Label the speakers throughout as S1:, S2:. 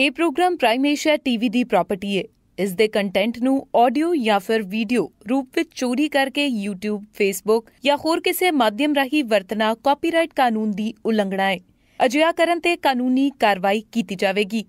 S1: ਇਹ programme prime Asia TV ਦੀ property ਹੈ ਇਸ ਦੇ ਕੰਟੈਂਟ ਨੂੰ ਆਡੀਓ ਜਾਂ ਫਿਰ ਵੀਡੀਓ ਰੂਪ ਵਿੱਚ ਚੋਰੀ ਕਰਕੇ YouTube, Facebook ਜਾਂ ਹੋਰ ਕਿਸੇ ਮਾਧਿਅਮ ਰਾਹੀਂ ਵਰਤਣਾ ਕਾਪੀਰਾਈਟ ਕਾਨੂੰਨ ਦੀ ਉਲੰਘਣਾ ਹੈ ਅਜਿਹਾ ਕਰਨ ਤੇ ਕਾਨੂੰਨੀ ਕਾਰਵਾਈ ਕੀਤੀ ਜਾਵੇਗੀ।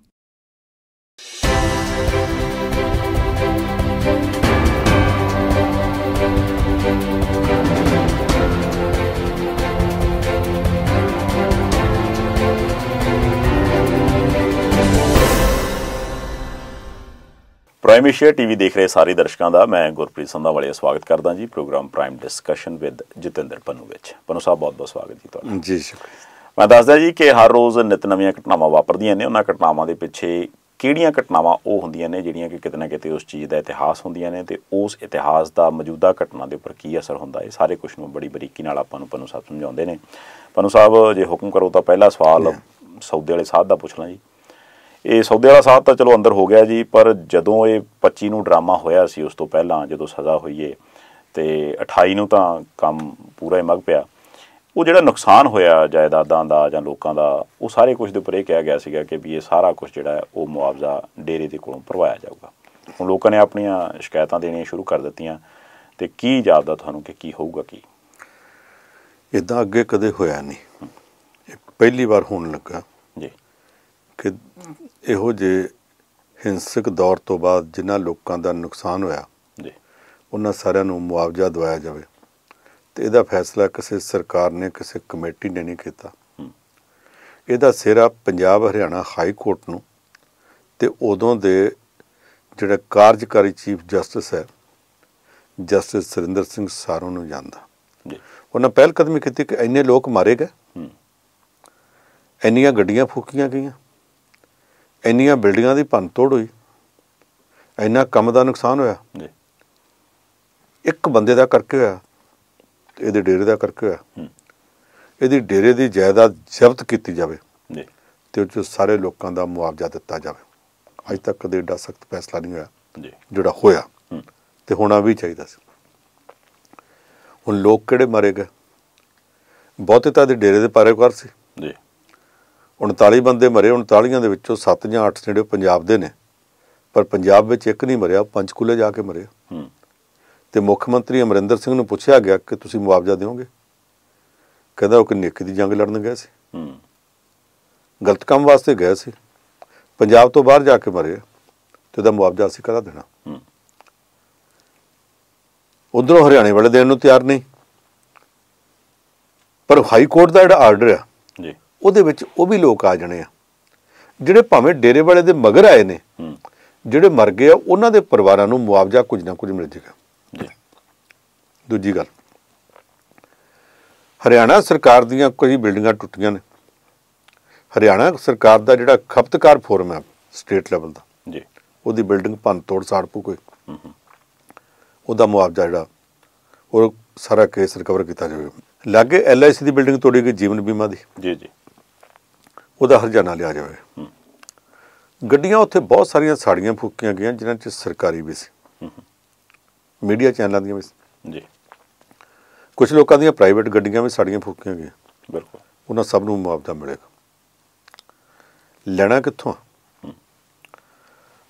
S2: ਪ੍ਰਾਈਮ ਏਸ਼ੀਆ ਟੀਵੀ ਦੇਖ ਰਹੇ ਸਾਰੇ ਦਰਸ਼ਕਾਂ ਦਾ ਮੈਂ ਗੁਰਪ੍ਰੀਤ ਸੰਧਾ ਵਾਲਿਆ ਸਵਾਗਤ ਕਰਦਾ ਜੀ programme Prime discussion with Jatinder Pannu ਵਿੱਚ। ਪਨੂ ਸਾਹਿਬ ਬਹੁਤ ਬਹੁਤ ਸਵਾਗਤ ਜੀ ਤੁਹਾਡਾ।
S3: ਜੀ ਸ਼ੁਕਰੀਆ।
S2: ਮੈਂ ਦੱਸਦਾ ਜੀ ਕਿ ਹਰ ਰੋਜ਼ ਨਿਤ ਨਵੀਆਂ ਘਟਨਾਵਾਂ ਵਾਪਰਦੀਆਂ ਨੇ। ਉਹਨਾਂ ਘਟਨਾਵਾਂ ਦੇ ਪਿੱਛੇ ਕਿਹੜੀਆਂ ਘਟਨਾਵਾਂ ਉਹ ਹੁੰਦੀਆਂ ਨੇ ਜਿਹੜੀਆਂ ਕਿ ਕਿਤੇ ਨਾ ਕਿਤੇ ਉਸ ਚੀਜ਼ ਦਾ ਇਤਿਹਾਸ ਹੁੰਦੀਆਂ ਨੇ ਤੇ ਉਸ ਇਤਿਹਾਸ ਦਾ ਮੌਜੂਦਾ ਘਟਨਾ ਦੇ ਉੱਪਰ ਕੀ ਅਸਰ ਹੁੰਦਾ ਹੈ? ਸਾਰੇ ਕੁਝ ਨੂੰ ਬੜੀ ਬਰੀਕੀ ਨਾਲ ਆਪਾਂ ਨੂੰ ਪਨੂ ਸਾਹਿਬ ਸਮਝਾਉਂਦੇ ਨੇ। ਪਨੂ ਸਾਹਿਬ ਜੇ ਹੁਕਮ ਕਰੋ ਤਾਂ ਪਹਿਲਾ ਸਵਾਲ ਸੌਦੇ ਵਾਲੇ ਸਾਧ ਦਾ ਪੁੱਛ ਲਾਂ ਜੀ। ਇਹ ਸੌਦੇ ਵਾਲਾ ਸਾਥ ਤਾਂ ਚਲੋ ਅੰਦਰ ਹੋ ਗਿਆ ਜੀ ਪਰ ਜਦੋਂ ਇਹ 25 ਨੂੰ ਡਰਾਮਾ ਹੋਇਆ ਸੀ ਉਸ ਤੋਂ ਪਹਿਲਾਂ ਜਦੋਂ ਸਜ਼ਾ ਹੋਈ ਏ ਤੇ 28 ਨੂੰ ਤਾਂ ਕੰਮ ਪੂਰਾ ਹੀ ਮਗ ਪਿਆ। ਉਹ ਜਿਹੜਾ ਨੁਕਸਾਨ ਹੋਇਆ ਜਾਇਦਾਦਾਂ ਦਾ ਜਾਂ ਲੋਕਾਂ ਦਾ ਉਹ ਸਾਰੇ ਕੁਝ ਦੇ ਉੱਪਰ ਇਹ ਕਿਹਾ ਗਿਆ ਸੀਗਾ ਕਿ ਵੀ ਇਹ ਸਾਰਾ ਕੁਝ ਜਿਹੜਾ ਉਹ ਮੁਆਵਜ਼ਾ ਡੇਰੇ ਦੇ ਕੋਲੋਂ ਭਰਵਾਇਆ ਜਾਊਗਾ। ਹੁਣ ਲੋਕਾਂ ਨੇ ਆਪਣੀਆਂ ਸ਼ਿਕਾਇਤਾਂ ਦੇਣੀਆਂ ਸ਼ੁਰੂ ਕਰ ਦਿੱਤੀਆਂ ਤੇ ਕੀ ਜਾਪਦਾ ਤੁਹਾਨੂੰ ਕਿ ਕੀ ਹੋਊਗਾ ਕੀ?
S3: ਇਦਾਂ ਅੱਗੇ ਕਦੇ ਹੋਇਆ ਨਹੀਂ। ਇਹ ਪਹਿਲੀ ਵਾਰ ਹੋਣ ਲੱਗਾ
S2: ਜੀ।
S3: ਕਿ ਇਹੋ ਜੇ ਹਿੰਸਕ ਦੌਰ ਤੋਂ ਬਾਅਦ ਜਿਨ੍ਹਾਂ ਲੋਕਾਂ ਦਾ ਨੁਕਸਾਨ ਹੋਇਆ
S2: ਜੀ।
S3: ਉਹਨਾਂ ਸਾਰਿਆਂ ਨੂੰ ਮੁਆਵਜ਼ਾ ਦਿਵਾਇਆ ਜਾਵੇ। ਤੇ ਇਹਦਾ ਫੈਸਲਾ ਕਿਸੇ ਸਰਕਾਰ ਨੇ ਕਿਸੇ ਕਮੇਟੀ ਨੇ ਨਹੀਂ ਕੀਤਾ। ਇਹਦਾ ਸਿਰਾ ਪੰਜਾਬ ਹਰਿਆਣਾ ਹਾਈ ਕੋਰਟ ਨੂੰ ਤੇ ਉਦੋਂ ਦੇ ਜਿਹੜਾ ਕਾਰਜਕਾਰੀ ਚੀਫ ਜਸਟਿਸ ਹੈ ਜਸਟਿਸ ਸੁਰਿੰਦਰ ਸਿੰਘ ਸਾਰੋ ਨੂੰ ਜਾਂਦਾ।
S2: ਜੀ।
S3: ਉਹਨਾਂ ਪਹਿਲ ਕਦਮੀ ਕੀਤੀ ਕਿ ਇੰਨੇ ਲੋਕ ਮਾਰੇ ਗਏ।
S2: ਹੂੰ।
S3: ਇੰਨੀਆਂ ਗੱਡੀਆਂ ਫੂਕੀਆਂ ਗਈਆਂ। ਇੰਨੀਆਂ ਬਿਲਡਿੰਗਾਂ ਦੀ ਭੰਨਤੋੜ ਹੋਈ। ਇੰਨਾ ਕੰਮ ਦਾ ਨੁਕਸਾਨ ਹੋਇਆ।
S2: ਜੀ।
S3: ਇੱਕ ਬੰਦੇ ਦਾ ਕਰਕੇ ਹੋਇਆ ਇਹਦੇ ਡੇਰੇ ਦਾ ਕਰਕੇ ਹੋਇਆ।
S2: ਹੂੰ।
S3: ਇਹਦੀ ਡੇਰੇ ਦੀ ਜਾਇਦਾਦ ਜ਼ਬਤ ਕੀਤੀ ਜਾਵੇ
S2: ਜੀ।
S3: ਤੇ ਉਹ 'ਚ ਸਾਰੇ ਲੋਕਾਂ ਦਾ ਮੁਆਵਜ਼ਾ ਦਿੱਤਾ ਜਾਵੇ। ਅੱਜ ਤੱਕ ਕਦੇ ਏਡਾ ਸਖਤ ਫੈਸਲਾ ਨਹੀਂ ਹੋਇਆ
S2: ਜੀ।
S3: ਜਿਹੜਾ ਹੋਇਆ।
S2: ਹੂੰ।
S3: ਤੇ ਹੋਣਾ ਵੀ ਚਾਹੀਦਾ ਸੀ। ਹੁਣ ਲੋਕ ਕਿਹੜੇ ਮਾਰੇ ਗਏ? ਬਹੁਤੇ ਤਾਂ ਦੇ ਡੇਰੇ ਦੇ ਪਰਿਵਾਰ ਸੀ।
S2: ਜੀ।
S3: 39 ਬੰਦੇ ਮਰੇ 39 ਦੇ ਵਿੱਚੋਂ 7 ਜਾਂ 8 ਜਿਹੜੇ ਪੰਜਾਬ ਦੇ ਨੇ। ਪਰ ਪੰਜਾਬ ਵਿੱਚ ਇੱਕ ਨਹੀਂ ਮਰਿਆ ਪੰਚਕੂਲੇ ਜਾ ਕੇ ਮਰਿਆ
S2: ਹੂੰ।
S3: ਤੇ ਮੁੱਖ ਮੰਤਰੀ ਅਮਰਿੰਦਰ ਸਿੰਘ ਨੂੰ ਪੁੱਛਿਆ ਗਿਆ ਕਿ ਤੁਸੀਂ ਮੁਆਵਜ਼ਾ ਦਿਓਗੇ? ਕਹਿੰਦਾ ਉਹ ਕਿ ਨੇਕੀ ਦੀ ਜੰਗ ਲੜਨ ਗਏ ਸੀ।
S2: ਹੂੰ।
S3: ਗਲਤ ਕੰਮ ਵਾਸਤੇ ਗਏ ਸੀ। ਪੰਜਾਬ ਤੋਂ ਬਾਹਰ ਜਾ ਕੇ ਮਰੇ ਤੇ ਉਹਦਾ ਮੁਆਵਜ਼ਾ ਅਸੀਂ ਕਰਾ ਦੇਣਾ?
S2: ਹੂੰ।
S3: ਉਧਰੋਂ ਹਰਿਆਣੇ ਵਾਲੇ ਦੇਣ ਨੂੰ ਤਿਆਰ ਨਹੀਂ। ਪਰ ਹਾਈ ਕੋਰਟ ਦਾ ਜਿਹੜਾ ਆਰਡਰ ਆ
S2: ਜੀ।
S3: ਉਹਦੇ ਵਿੱਚ ਉਹ ਵੀ ਲੋਕ ਆ ਜਾਣੇ ਆ। ਜਿਹੜੇ ਭਾਵੇਂ ਡੇਰੇ ਵਾਲੇ ਦੇ ਮਗਰ ਆਏ ਨੇ ਜਿਹੜੇ ਮਰ ਗਏ ਆ ਉਹਨਾਂ ਦੇ ਪਰਿਵਾਰਾਂ ਨੂੰ ਮੁਆਵਜ਼ਾ ਕੁਝ ਨਾ ਕੁਝ ਮਿਲ ਜਾਏਗਾ
S2: ਜੀ।
S3: ਦੂਜੀ ਗੱਲ ਹਰਿਆਣਾ ਸਰਕਾਰ ਦੀਆਂ ਕਈ ਬਿਲਡਿੰਗਾਂ ਟੁੱਟੀਆਂ ਨੇ। ਹਰਿਆਣਾ ਸਰਕਾਰ ਦਾ ਜਿਹੜਾ ਖਪਤਕਾਰ ਫੋਰਮ ਹੈ ਸਟੇਟ ਲੈਵਲ ਦਾ
S2: ਜੀ।
S3: ਉਹਦੀ ਬਿਲਡਿੰਗ ਭੰਨ ਤੋੜ ਸਾੜ ਪੂ ਕੋਈ। ਉਹਦਾ ਮੁਆਵਜ਼ਾ ਜਿਹੜਾ ਉਹ ਸਾਰਾ ਕੇਸ ਰਿਕਵਰ ਕੀਤਾ ਜਾਵੇ। ਲਾਗੇ ਐਲਆਈਸੀ ਦੀ ਬਿਲਡਿੰਗ ਤੋੜੀ ਗਈ ਜੀਵਨ ਬੀਮਾ ਦੀ।
S2: ਜੀ ਜੀ।
S3: ਉਹਦਾ ਹਰਜਾਨਾ ਲਿਆ ਜਾਵੇ। ਗੱਡੀਆਂ ਉੱਥੇ ਬਹੁਤ ਸਾਰੀਆਂ ਸਾੜੀਆਂ ਫੂਕੀਆਂ ਗਈਆਂ ਜਿਨ੍ਹਾਂ 'ਚ ਸਰਕਾਰੀ ਵੀ ਸੀ। ਮੀਡੀਆ ਚੈਨਲਾਂ ਦੀਆਂ ਵੀ ਸੀ।
S2: ਜੀ।
S3: ਕੁਝ ਲੋਕਾਂ ਦੀਆਂ ਪ੍ਰਾਈਵੇਟ ਗੱਡੀਆਂ ਵੀ ਸਾੜੀਆਂ ਫੂਕੀਆਂ ਗਈਆਂ।
S2: ਬਿਲਕੁਲ।
S3: ਉਹਨਾਂ ਸਭ ਨੂੰ ਮੁਆਵਜ਼ਾ ਮਿਲੇਗਾ। ਲੈਣਾ ਕਿੱਥੋਂ?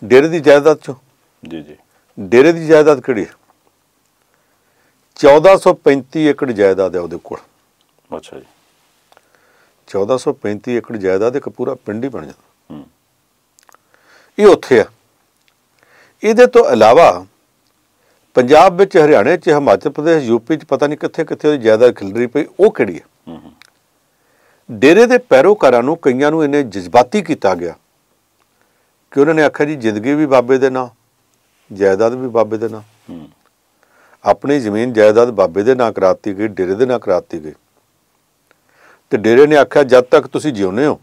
S3: ਡੇਰੇ ਦੀ ਜਾਇਦਾਦ ਚੋਂ।
S2: ਜੀ ਜੀ।
S3: ਡੇਰੇ ਦੀ ਜਾਇਦਾਦ ਕਿਹੜੀ ਹੈ 1435 ਏਕੜ ਜਾਇਦਾਦ ਹੈ ਉਹਦੇ ਕੋਲ।
S2: ਅੱਛਾ ਜੀ।
S3: 1435 ਏਕੜ ਜਾਇਦਾਦ ਇੱਕ ਪੂਰਾ ਪਿੰਡ ਹੀ ਬਣ ਜਾਂਦਾ।
S2: ਹੂੰ।
S3: ਇਹ ਉੱਥੇ ਆ। ਇਹਦੇ ਤੋਂ ਇਲਾਵਾ ਪੰਜਾਬ ਵਿੱਚ ਹਰਿਆਣੇ 'ਚ ਹਿਮਾਚਲ ਪ੍ਰਦੇਸ਼ ਯੂਪੀ 'ਚ ਪਤਾ ਨਹੀਂ ਕਿੱਥੇ ਕਿੱਥੇ ਉਹਦੀ ਜਾਇਦਾਦ ਖਿਲਰੀ ਪਈ ਉਹ ਕਿਹੜੀ ਹੈ ਡੇਰੇ ਦੇ ਪੈਰੋਕਾਰਾਂ ਨੂੰ ਕਈਆਂ ਨੂੰ ਇਹਨੇ ਜਜ਼ਬਾਤੀ ਕੀਤਾ ਗਿਆ ਕਿ ਉਹਨਾਂ ਨੇ ਆਖਿਆ ਜੀ ਜ਼ਿੰਦਗੀ ਵੀ ਬਾਬੇ ਦੇ ਨਾਂ ਜਾਇਦਾਦ ਵੀ ਬਾਬੇ ਦੇ ਨਾਂ। ਆਪਣੀ ਜ਼ਮੀਨ ਜਾਇਦਾਦ ਬਾਬੇ ਦੇ ਨਾਂ ਕਰਾਤੀ ਗਈ ਡੇਰੇ ਦੇ ਨਾਂ ਕਰਾਤੀ ਗਈ। ਤੇ ਡੇਰੇ ਨੇ ਆਖਿਆ ਜਦ ਤੱਕ ਤੁਸੀਂ ਜਿਉਂਦੇ ਹੋ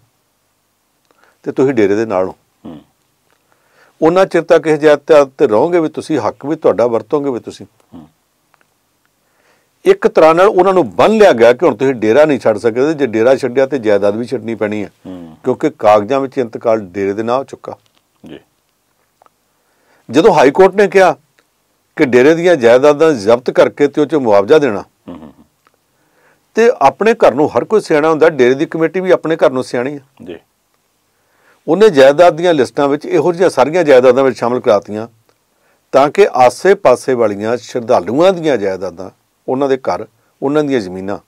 S3: ਤੇ ਤੁਸੀਂ ਡੇਰੇ ਦੇ ਨਾਲ ਹੋ।
S2: ਹੂੰ।
S3: ਉਹਨਾਂ ਚਿਰ ਤੱਕ ਇਹ ਜਾਇਦਾਦ ਤੇ ਰਹੋਗੇ ਵੀ ਤੁਸੀਂ ਹੱਕ ਵੀ ਤੁਹਾਡਾ ਵਰਤੋਗੇ ਵੀ ਤੁਸੀਂ।
S2: ਹੂੰ।
S3: ਇੱਕ ਤਰ੍ਹਾਂ ਨਾਲ ਉਹਨਾਂ ਨੂੰ ਬੰਨ ਲਿਆ ਗਿਆ ਕਿ ਹੁਣ ਤੁਸੀਂ ਡੇਰਾ ਨਹੀਂ ਛੱਡ ਸਕਦੇ ਜੇ ਡੇਰਾ ਛੱਡਿਆ ਤੇ ਜਾਇਦਾਦ ਵੀ ਛੱਡਣੀ ਪੈਣੀ ਹੈ।
S2: ਹੂੰ।
S3: ਕਿਉਂਕਿ ਕਾਗਜ਼ਾਂ ਵਿੱਚ ਇੰਤਕਾਲ ਡੇਰੇ ਦੇ ਨਾਂ ਹੋ ਚੁੱਕਾ।
S2: ਜੀ।
S3: ਜਦੋਂ ਹਾਈ ਕੋਰਟ ਨੇ ਕਿਹਾ ਕਿ ਡੇਰੇ ਦੀਆਂ ਜਾਇਦਾਦਾਂ ਜ਼ਬਤ ਕਰਕੇ ਤੇ ਉਹ 'ਚ ਮੁਆਵਜ਼ਾ ਦੇਣਾ ਤੇ ਆਪਣੇ ਘਰ ਨੂੰ ਹਰ ਕੋਈ ਸਿਆਣਾ ਹੁੰਦਾ ਡੇਰੇ ਦੀ ਕਮੇਟੀ ਵੀ ਆਪਣੇ ਘਰ ਨੂੰ ਸਿਆਣੀ ਹੈ
S2: ਜੀ।
S3: ਉਹਨੇ ਜਾਇਦਾਦ ਦੀਆਂ ਲਿਸਟਾਂ ਵਿੱਚ ਇਹੋ ਜਿਹੀਆਂ ਸਾਰੀਆਂ ਜਾਇਦਾਦਾਂ ਵਿੱਚ ਸ਼ਾਮਲ ਕਰਾਤੀਆਂ ਤਾਂ ਕਿ ਆਸੇ-ਪਾਸੇ ਵਾਲੀਆਂ ਸ਼ਰਧਾਲੂਆਂ ਦੀਆਂ ਜਾਇਦਾਦਾਂ ਉਹਨਾਂ ਦੇ ਘਰ ਉਹਨਾਂ ਦੀਆਂ ਜ਼ਮੀਨਾਂ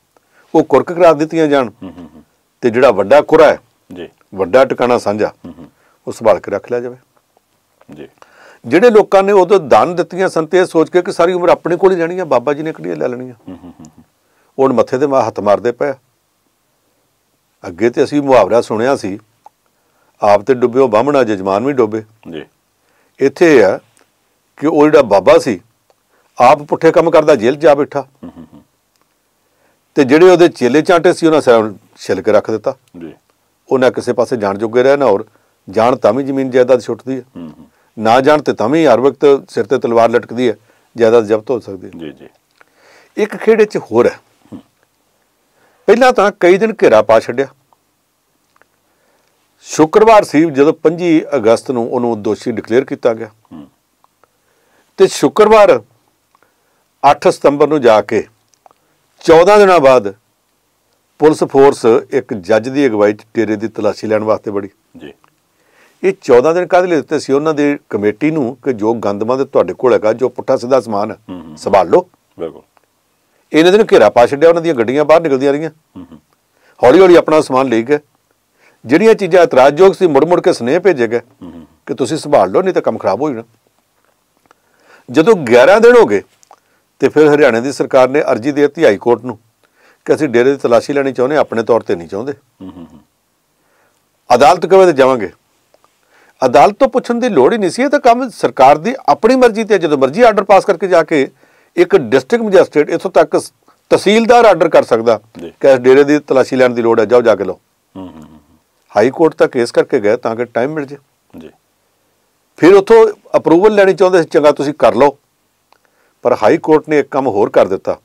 S3: ਉਹ ਕੁਰਕ ਕਰਾ ਦਿੱਤੀਆਂ ਜਾਣ ਤੇ ਜਿਹੜਾ ਵੱਡਾ ਕੁਰਾ ਹੈ
S2: ਜੀ।
S3: ਵੱਡਾ ਟਿਕਾਣਾ ਸਾਂਝਾ ਉਹ ਸੰਭਾਲ ਕੇ ਰੱਖ ਲਿਆ ਜਾਵੇ।
S2: ਜੀ।
S3: ਜਿਹੜੇ ਲੋਕਾਂ ਨੇ ਉਦੋਂ ਦਾਨ ਦਿੱਤੀਆਂ ਸਨ ਤੇ ਇਹ ਸੋਚ ਕੇ ਕਿ ਸਾਰੀ ਉਮਰ ਆਪਣੇ ਕੋਲ ਹੀ ਰਹਿਣੀਆਂ ਬਾਬਾ ਜੀ ਨੇ ਕਿਹੜੀਆਂ ਲੈ ਲੈਣੀਆਂ।
S2: ਹੂੰ ਹੂੰ ਹੂੰ
S3: ਉਹ ਹੁਣ ਮੱਥੇ ਤੇ ਮਾ ਹੱਥ ਮਾਰਦੇ ਪਏ ਅੱਗੇ ਤੇ ਅਸੀਂ ਮੁਹਾਵਰਾ ਸੁਣਿਆ ਸੀ ਆਪ ਤੇ ਡੁੱਬਿਓ ਬਾਹਮਣਾ ਜਜਮਾਨ ਵੀ ਡੁੱਬੇ।
S2: ਜੀ।
S3: ਇੱਥੇ ਆ ਕਿ ਉਹ ਜਿਹੜਾ ਬਾਬਾ ਸੀ ਆਪ ਪੁੱਠੇ ਕੰਮ ਕਰਦਾ ਜੇਲ੍ਹ 'ਚ ਜਾ ਬੈਠਾ। ਤੇ ਜਿਹੜੇ ਉਹਦੇ ਚੇਲੇ ਚਾਂਟੇ ਸੀ ਉਹਨਾਂ ਸਿਰ ਛਿਲ ਕੇ ਰੱਖ ਦਿੱਤਾ।
S2: ਜੀ।
S3: ਉਹਨਾਂ ਕਿਸੇ ਪਾਸੇ ਜਾਣ ਜੋਗੇ ਰਹਿ ਨਾ ਹੋਰ। ਜਾਣ ਤਾਂ ਵੀ ਜ਼ਮੀਨ ਜਾਇਦਾਦ ਛੁੱਟਦੀ ਹੂੰ। ਨਾ ਜਾਣ ਤੇ ਤਾਂ ਵੀ ਹਰ ਵਕਤ ਸਿਰ ਤੇ ਤਲਵਾਰ ਲਟਕਦੀ ਹੈ ਜਾਇਦਾਦ ਜ਼ਬਤ ਹੋ ਸਕਦੀ ਹੈ।
S2: ਜੀ ਜੀ।
S3: ਇੱਕ ਖੇੜੇ 'ਚ ਹੋਰ ਹੈ। ਪਹਿਲਾਂ ਤਾਂ ਕਈ ਦਿਨ ਘੇਰਾ ਪਾ ਛੱਡਿਆ। ਸ਼ੁੱਕਰਵਾਰ ਸੀ ਜਦੋਂ 25 ਅਗਸਤ ਨੂੰ ਉਹਨੂੰ ਦੋਸ਼ੀ ਡਿਕਲੇਅਰ ਕੀਤਾ ਗਿਆ। ਤੇ ਸ਼ੁੱਕਰਵਾਰ 8 ਸਤੰਬਰ ਨੂੰ ਜਾ ਕੇ 14 ਦਿਨਾਂ ਬਾਅਦ ਪੁਲਿਸ ਫੋਰਸ ਇੱਕ ਜੱਜ ਦੀ ਅਗਵਾਈ 'ਚ ਡੇਰੇ ਦੀ ਤਲਾਸ਼ੀ ਲੈਣ ਵਾਸਤੇ ਬੜੀ
S2: ਜੀ।
S3: ਇਹ 14 ਦਿਨ ਕਾਹਦੇ ਲਈ ਦਿੱਤੇ ਸੀ? ਉਹਨਾਂ ਦੀ ਕਮੇਟੀ ਨੂੰ ਕਿ ਜੋ ਗੰਦਮੰਦ ਤੁਹਾਡੇ ਕੋਲ ਹੈਗਾ ਜੋ ਪੁੱਠਾ ਸਿੱਧਾ ਸਮਾਨ। ਸੰਭਾਲ ਲਓ।
S2: ਬਿਲਕੁਲ।
S3: ਇਹਨੇ ਦਿਨ ਘੇਰਾ ਪਾ ਛੱਡਿਆ ਉਹਨਾਂ ਦੀਆਂ ਗੱਡੀਆਂ ਬਾਹਰ ਨਿਕਲਦੀਆਂ ਰਹੀਆਂ। ਹੌਲੀ ਹੌਲੀ ਆਪਣਾ ਸਮਾਨ ਲੈ ਗਏ ਜਿਹੜੀਆਂ ਚੀਜ਼ਾਂ ਇਤਰਾਜ਼ਯੋਗ ਸੀ ਮੁੜ ਮੁੜ ਕੇ ਸਨੇਹ ਭੇਜੇ ਗਏ ਕਿ ਤੁਸੀਂ ਸੰਭਾਲ ਲਓ ਨਹੀਂ ਤਾਂ ਕੰਮ ਖਰਾਬ ਹੋ ਜਾਣਾ। ਜਦੋਂ 11 ਦਿਨ ਹੋ ਗਏ ਤੇ ਫਿਰ ਹਰਿਆਣਾ ਦੀ ਸਰਕਾਰ ਨੇ ਅਰਜੀ ਦੇ ਦਿੱਤੀ ਹਾਈ ਕੋਰਟ ਨੂੰ ਕਿ ਅਸੀਂ ਡੇਰੇ ਦੀ ਤਲਾਸ਼ੀ ਲੈਣੀ ਚਾਹੁੰਦੇ ਆਪਣੇ ਤੌਰ ਤੇ ਨਹੀਂ ਚਾਹੁੰਦੇ। ਅਦਾਲਤ ਕਵੇ ਤੇ ਜਾਵਾਂਗੇ? ਅਦਾਲਤ ਤੋਂ ਪੁੱਛਣ ਦੀ ਲੋੜ ਹੀ ਨਹੀਂ ਸੀ ਇਹ ਤਾਂ ਕੰਮ ਸਰਕਾਰ ਦੀ ਆਪਣੀ ਮਰਜ਼ੀ ਤੇ। ਜਦੋਂ ਮਰਜ਼ੀ ਆਰਡਰ ਪਾਸ ਕਰਕੇ ਜਾ ਕੇ ਇੱਕ ਡਿਸਟ੍ਰਿਕਟ ਮੈਜਿਸਟ੍ਰੇਟ ਇਥੋਂ ਤੱਕ ਤਹਿਸੀਲਦਾਰ ਆਰਡਰ ਕਰ ਸਕਦਾ।
S2: ਜੀ।
S3: ਕਿ ਇਸ ਡੇਰੇ ਦੀ ਤਲਾਸ਼ੀ ਲੈਣ ਦੀ ਲੋੜ ਹੈ ਜਾਓ ਜਾ ਕੇ ਲਓ।
S2: ਹੂੰ ਹੂੰ
S3: ਹਾਈ ਕੋਰਟ ਤੱਕ ਕੇਸ ਕਰਕੇ ਗਏ ਤਾਂ ਕਿ ਟਾਈਮ ਮਿਲ ਜੇ।
S2: ਜੀ।
S3: ਫਿਰ ਉਥੋਂ ਅਪਰੂਵਲ ਲੈਣੀ ਚਾਹੁੰਦੇ ਸੀ ਚੰਗਾ ਤੁਸੀਂ ਕਰ ਲਓ। ਪਰ ਹਾਈ ਕੋਰਟ ਨੇ ਇੱਕ ਕੰਮ ਹੋਰ ਕਰ ਦਿੱਤਾ।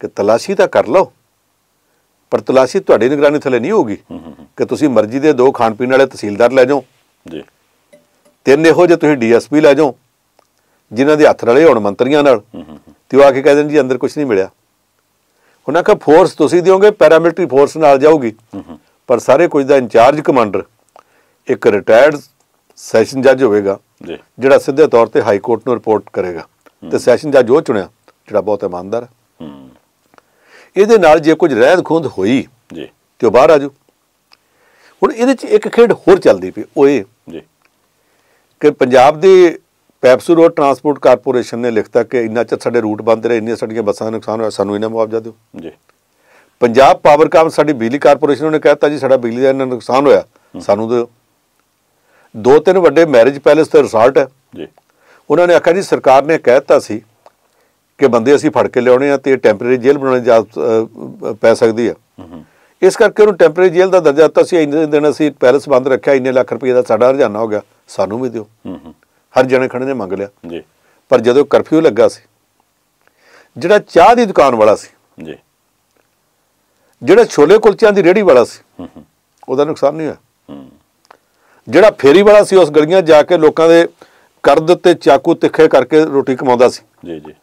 S3: ਕਿ ਤਲਾਸ਼ੀ ਤਾਂ ਕਰ ਲਓ ਪਰ ਤਲਾਸ਼ੀ ਤੁਹਾਡੀ ਨਿਗਰਾਨੀ ਥੱਲੇ ਨਹੀਂ ਹੋਊਗੀ। ਕਿ ਤੁਸੀਂ ਮਰਜ਼ੀ ਦੇ ਦੋ ਖਾਣ ਪੀਣ ਵਾਲੇ ਤਹਿਸੀਲਦਾਰ ਲੈ ਜਾਓ।
S2: ਜੀ।
S3: ਤਿੰਨ ਇਹੋ ਜਿਹੇ ਤੁਸੀਂ ਡੀਐਸਪੀ ਲੈ ਜਾਓ। ਜਿਨ੍ਹਾਂ ਦੇ ਹੱਥ ਰਲੇ ਹੋਣ ਮੰਤਰੀਆਂ ਨਾਲ ਤੇ ਉਹ ਆ ਕੇ ਕਹਿ ਦੇਣ ਜੀ ਅੰਦਰ ਕੁਝ ਨਹੀਂ ਮਿਲਿਆ। ਉਹਨਾਂ ਕਾ ਫੋਰਸ ਤੁਸੀਂ ਦਿਓਗੇ ਪੈਰਾਮਿਲਟਰੀ ਫੋਰਸ ਨਾਲ ਜਾਊਗੀ। ਪਰ ਸਾਰੇ ਕੁਝ ਦਾ ਇੰਚਾਰਜ ਕਮਾਂਡਰ ਇੱਕ ਰਿਟਾਇਰਡ ਸੈਸ਼ਨ ਜੱਜ ਹੋਵੇਗਾ
S2: ਜੀ।
S3: ਜਿਹੜਾ ਸਿੱਧੇ ਤੌਰ ਤੇ ਹਾਈ ਕੋਰਟ ਨੂੰ ਰਿਪੋਰਟ ਕਰੇਗਾ। ਤੇ ਸੈਸ਼ਨ ਜੱਜ ਉਹ ਚੁਣਿਆ ਜਿਹੜਾ ਬਹੁਤ ਇਮਾਨਦਾਰ ਹੈ। ਇਹਦੇ ਨਾਲ ਜੇ ਕੁਝ ਰਹਿਦ ਖੂੰਦ ਹੋਈ
S2: ਜੀ।
S3: ਤੇ ਉਹ ਬਾਹਰ ਆ ਜਾਊ। ਹੁਣ ਇਹਦੇ 'ਚ ਇੱਕ ਖੇਡ ਹੋਰ ਚੱਲਦੀ ਪਈ ਇਹ
S2: ਜੀ।
S3: ਕਿ ਪੰਜਾਬ ਦੇ ਪੈਪਸੂ ਰੋਡ ਟਰਾਂਸਪੋਰਟ ਕਾਰਪੋਰੇਸ਼ਨ ਨੇ ਲਿਖਤਾ ਕਿ ਇੰਨਾ ਚਿਰ ਸਾਡੇ ਰੂਟ ਬੰਦ ਰਹੇ ਇੰਨੀਆਂ ਸਾਡੀਆਂ ਬੱਸਾਂ ਦਾ ਨੁਕਸਾਨ ਹੋਇਆ ਸਾਨੂੰ ਇਹਨਾਂ ਮੁਆਵਜ਼ਾ ਦਿਓ।
S2: ਜੀ।
S3: ਪੰਜਾਬ ਪਾਵਰ ਕਾਮ ਸਾਡੀ ਬਿਜਲੀ ਕਾਰਪੋਰੇਸ਼ਨ ਨੇ ਕਹਿਤਾ ਜੀ ਸਾਡਾ ਬਿਜਲੀ ਦਾ ਇੰਨਾ ਨੁਕਸਾਨ ਹੋਇਆ ਸਾਨੂੰ ਦਿਓ। ਦੋ ਤਿੰਨ ਵੱਡੇ ਮੈਰਿਜ ਪੈਲੇਸ ਤੇ ਰਿਸਾਰਟ ਹੈ।
S2: ਜੀ।
S3: ਉਹਨਾਂ ਨੇ ਆਖਿਆ ਜੀ ਸਰਕਾਰ ਨੇ ਕਹਿਤਾ ਸੀ ਕਿ ਬੰਦੇ ਅਸੀਂ ਫੜ ਕੇ ਲਿਆਉਣੇ ਆ ਤੇ ਟੈਂਪਰੇਰੀ ਜੇਲ੍ਹ ਬਣਾਉਣੀ ਜਾ ਪੈ ਸਕਦੀ ਹੂੰ। ਇਸ ਕਰਕੇ ਉਹਨੂੰ ਟੈਂਪਰੇਰੀ ਜੇਲ੍ਹ ਦਾ ਦਰਜਾ ਦਿੱਤਾ ਸੀ ਇੰਨੇ ਦਿਨ ਅਸੀਂ ਪੈਲੇਸ ਬੰਦ ਰੱਖਿਆ ਇੰਨੇ ਲੱਖ ਰੁਪਏ ਦਾ ਸਾਡਾ ਹਰਜਾਨਾ ਹੋ ਗਿਆ ਸਾਨੂੰ ਵੀ ਦਿਓ। ਹਰ ਜਣੇ ਖੜੇ ਨੇ ਮੰਗ ਲਿਆ।
S2: ਜੀ।
S3: ਪਰ ਜਦੋਂ ਕਰਫਿਊ ਲੱਗਾ ਸੀ ਜਿਹੜਾ ਚਾਹ ਦੀ ਦੁਕਾਨ ਵਾਲਾ ਸੀ
S2: ਜੀ।
S3: ਜਿਹੜਾ ਛੋਲੇ ਕੁਲਚਿਆਂ ਦੀ ਰੇਹੜੀ ਵਾਲਾ ਸੀ
S2: ਹੂੰ ਹੂੰ।
S3: ਉਹਦਾ ਨੁਕਸਾਨ ਨਹੀਂ ਹੋਇਆ।
S2: ਹੂੰ।
S3: ਜਿਹੜਾ ਫੇਰੀ ਵਾਲਾ ਸੀ ਉਸ ਗਲੀਆਂ ਜਾ ਕੇ ਲੋਕਾਂ ਦੇ ਕਰਦ ਤੇ ਚਾਕੂ ਤਿੱਖੇ ਕਰਕੇ ਰੋਟੀ ਕਮਾਉਂਦਾ ਸੀ।
S2: ਜੀ ਜੀ।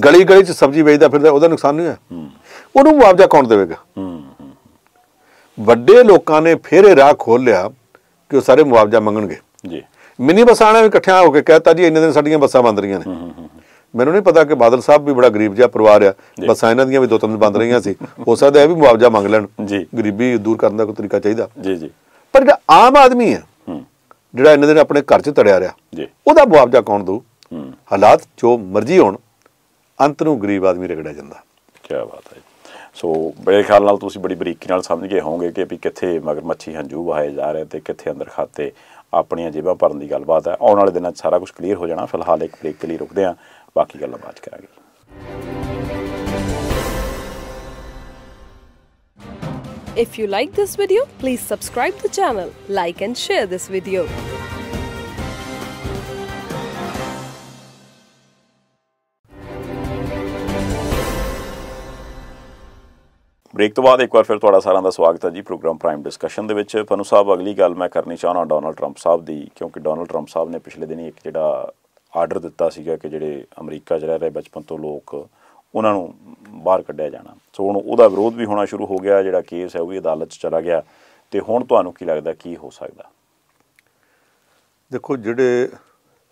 S3: ਗਲੀ ਗਲੀ 'ਚ ਸਬਜ਼ੀ ਵੇਚਦਾ ਫਿਰਦਾ ਉਹਦਾ ਨੁਕਸਾਨ ਨਹੀਂ ਹੋਇਆ।
S2: ਹੂੰ।
S3: ਉਹਨੂੰ ਮੁਆਵਜ਼ਾ ਕੌਣ ਦੇਵੇਗਾ?
S2: ਹੂੰ ਹੂੰ।
S3: ਵੱਡੇ ਲੋਕਾਂ ਨੇ ਫੇਰ ਰਾਹ ਖੋਲ ਲਿਆ ਕਿ ਉਹ ਸਾਰੇ ਮੁਆਵਜ਼ਾ ਮੰਗਣਗੇ।
S2: ਜੀ।
S3: ਮਿੰਨੀ ਬੱਸਾਂ ਨੇ ਵੀ ਇਕੱਠਿਆਂ ਹੋ ਕੇ ਕਹਿਤਾ ਜੀ ਇੰਨੇ ਦਿਨ ਸਾਡੀਆਂ ਬੱਸਾਂ ਬੰਦ ਰਹੀਆਂ ਨੇ।
S2: ਹੂੰ ਹੂੰ ਹੂੰ।
S3: ਮੈਨੂੰ ਨਹੀਂ ਪਤਾ ਕਿ ਬਾਦਲ ਸਾਹਿਬ ਵੀ ਬੜਾ ਗਰੀਬ ਜਿਹਾ ਪਰਿਵਾਰ ਆ। ਬੱਸਾਂ ਇਹਨਾਂ ਦੀਆਂ ਵੀ ਦੋ ਤਿੰਨ ਬੰਦ ਰਹੀਆਂ ਸੀ। ਹੋ ਸਕਦਾ ਇਹ ਵੀ ਮੁਆਵਜ਼ਾ ਮੰਗ ਲੈਣ।
S2: ਜੀ।
S3: ਗਰੀਬੀ ਦੂਰ ਕਰਨ ਦਾ ਕੋਈ ਤਰੀਕਾ ਚਾਹੀਦਾ।
S2: ਜੀ ਜੀ।
S3: ਪਰ ਜਿਹੜਾ ਆਮ ਆਦਮੀ ਹੈ
S2: ਹੂੰ।
S3: ਜਿਹੜਾ ਇੰਨੇ ਦਿਨ ਆਪਣੇ ਘਰ 'ਚ ਤੜਿਆ ਰਿਹਾ
S2: ਜੀ।
S3: ਉਹਦਾ ਮੁਆਵਜ਼ਾ ਕੌਣ ਦਊ?
S2: ਹੂੰ।
S3: ਹਾਲਾਤ ਜੋ ਮਰਜ਼ੀ ਹੋਣ ਅੰਤ ਨੂੰ ਗਰੀਬ ਆਦਮੀ ਰਗੜਿਆ ਜਾਂਦਾ।
S2: ਕੀ ਬਾਤ ਹੈ ਸੋ ਮੇਰੇ ਖਿਆਲ ਨਾਲ ਤੁਸੀਂ ਬੜੀ ਬਰੀਕੀ ਨਾਲ ਸਮਝ ਗਏ ਹੋਵੋਗੇ ਕਿ ਵੀ ਕਿੱਥੇ ਮਗਰ ਮੱਛੀ ਹੰਝੂ ਵਹਾਏ ਜਾ ਰਹੇ ਤੇ ਕਿੱਥੇ ਅੰਦਰ ਖਾਤੇ ਆਪਣੀਆਂ ਜੇਬਾਂ ਭਰਨ ਦੀ ਗੱਲਬਾਤ ਹੈ ਆਉਣ ਵਾਲੇ ਦਿਨਾਂ 'ਚ ਸਾਰਾ ਕੁਝ ਕਲੀਅਰ ਹੋ ਜਾਣਾ ਫਿਲਹਾਲ ਇੱਕ ਬ੍ਰੇਕ ਦੇ ਲਈ ਰੁਕਦੇ ਹਾਂ ਬਾਕੀ ਗੱਲਾਂ ਬਾਅਦ 'ਚ ਕਰਾਂਗੇ
S4: If you like this video, please subscribe the channel, like and share this video.
S2: Break ਤੋਂ ਬਾਅਦ ਇੱਕ ਵਾਰ ਫਿਰ ਤੁਹਾਡਾ ਸਾਰਿਆਂ ਦਾ ਸਵਾਗਤ ਹੈ ਜੀ ਪ੍ਰੋਗਰਾਮ ਪ੍ਰਾਈਮ ਡਿਸਕਸ਼ਨ ਦੇ ਵਿੱਚ। ਪਨੂ ਸਾਹਿਬ ਅਗਲੀ ਗੱਲ ਮੈਂ ਕਰਨੀ ਚਾਹਣਾ ਡੋਨਲਡ ਟਰੰਪ ਸਾਹਿਬ ਦੀ ਕਿਉਂਕਿ ਡੋਨਲਡ ਟਰੰਪ ਸਾਹਿਬ ਨੇ ਪਿਛਲੇ ਦਿਨੀ ਇੱਕ ਜਿਹੜਾ ਆਰਡਰ ਦਿੱਤਾ ਸੀਗਾ ਕਿ ਜਿਹੜੇ ਅਮਰੀਕਾ 'ਚ ਰਹਿ ਰਹੇ ਬਚਪਨ ਤੋਂ ਲੋਕ ਉਹਨਾਂ ਨੂੰ ਬਾਹਰ ਕੱਢਿਆ ਜਾਣਾ। ਸੋ ਹੁਣ ਉਹਦਾ ਵਿਰੋਧ ਵੀ ਹੋਣਾ ਸ਼ੁਰੂ ਹੋ ਗਿਆ ਜਿਹੜਾ ਕੇਸ ਹੈ ਉਹ ਵੀ ਅਦਾਲਤ 'ਚ ਚਲਾ ਗਿਆ। ਤੇ ਹੁਣ ਤੁਹਾਨੂੰ ਕੀ ਲੱਗਦਾ ਕੀ ਹੋ ਸਕਦਾ?
S3: ਦੇਖੋ ਜਿਹੜੇ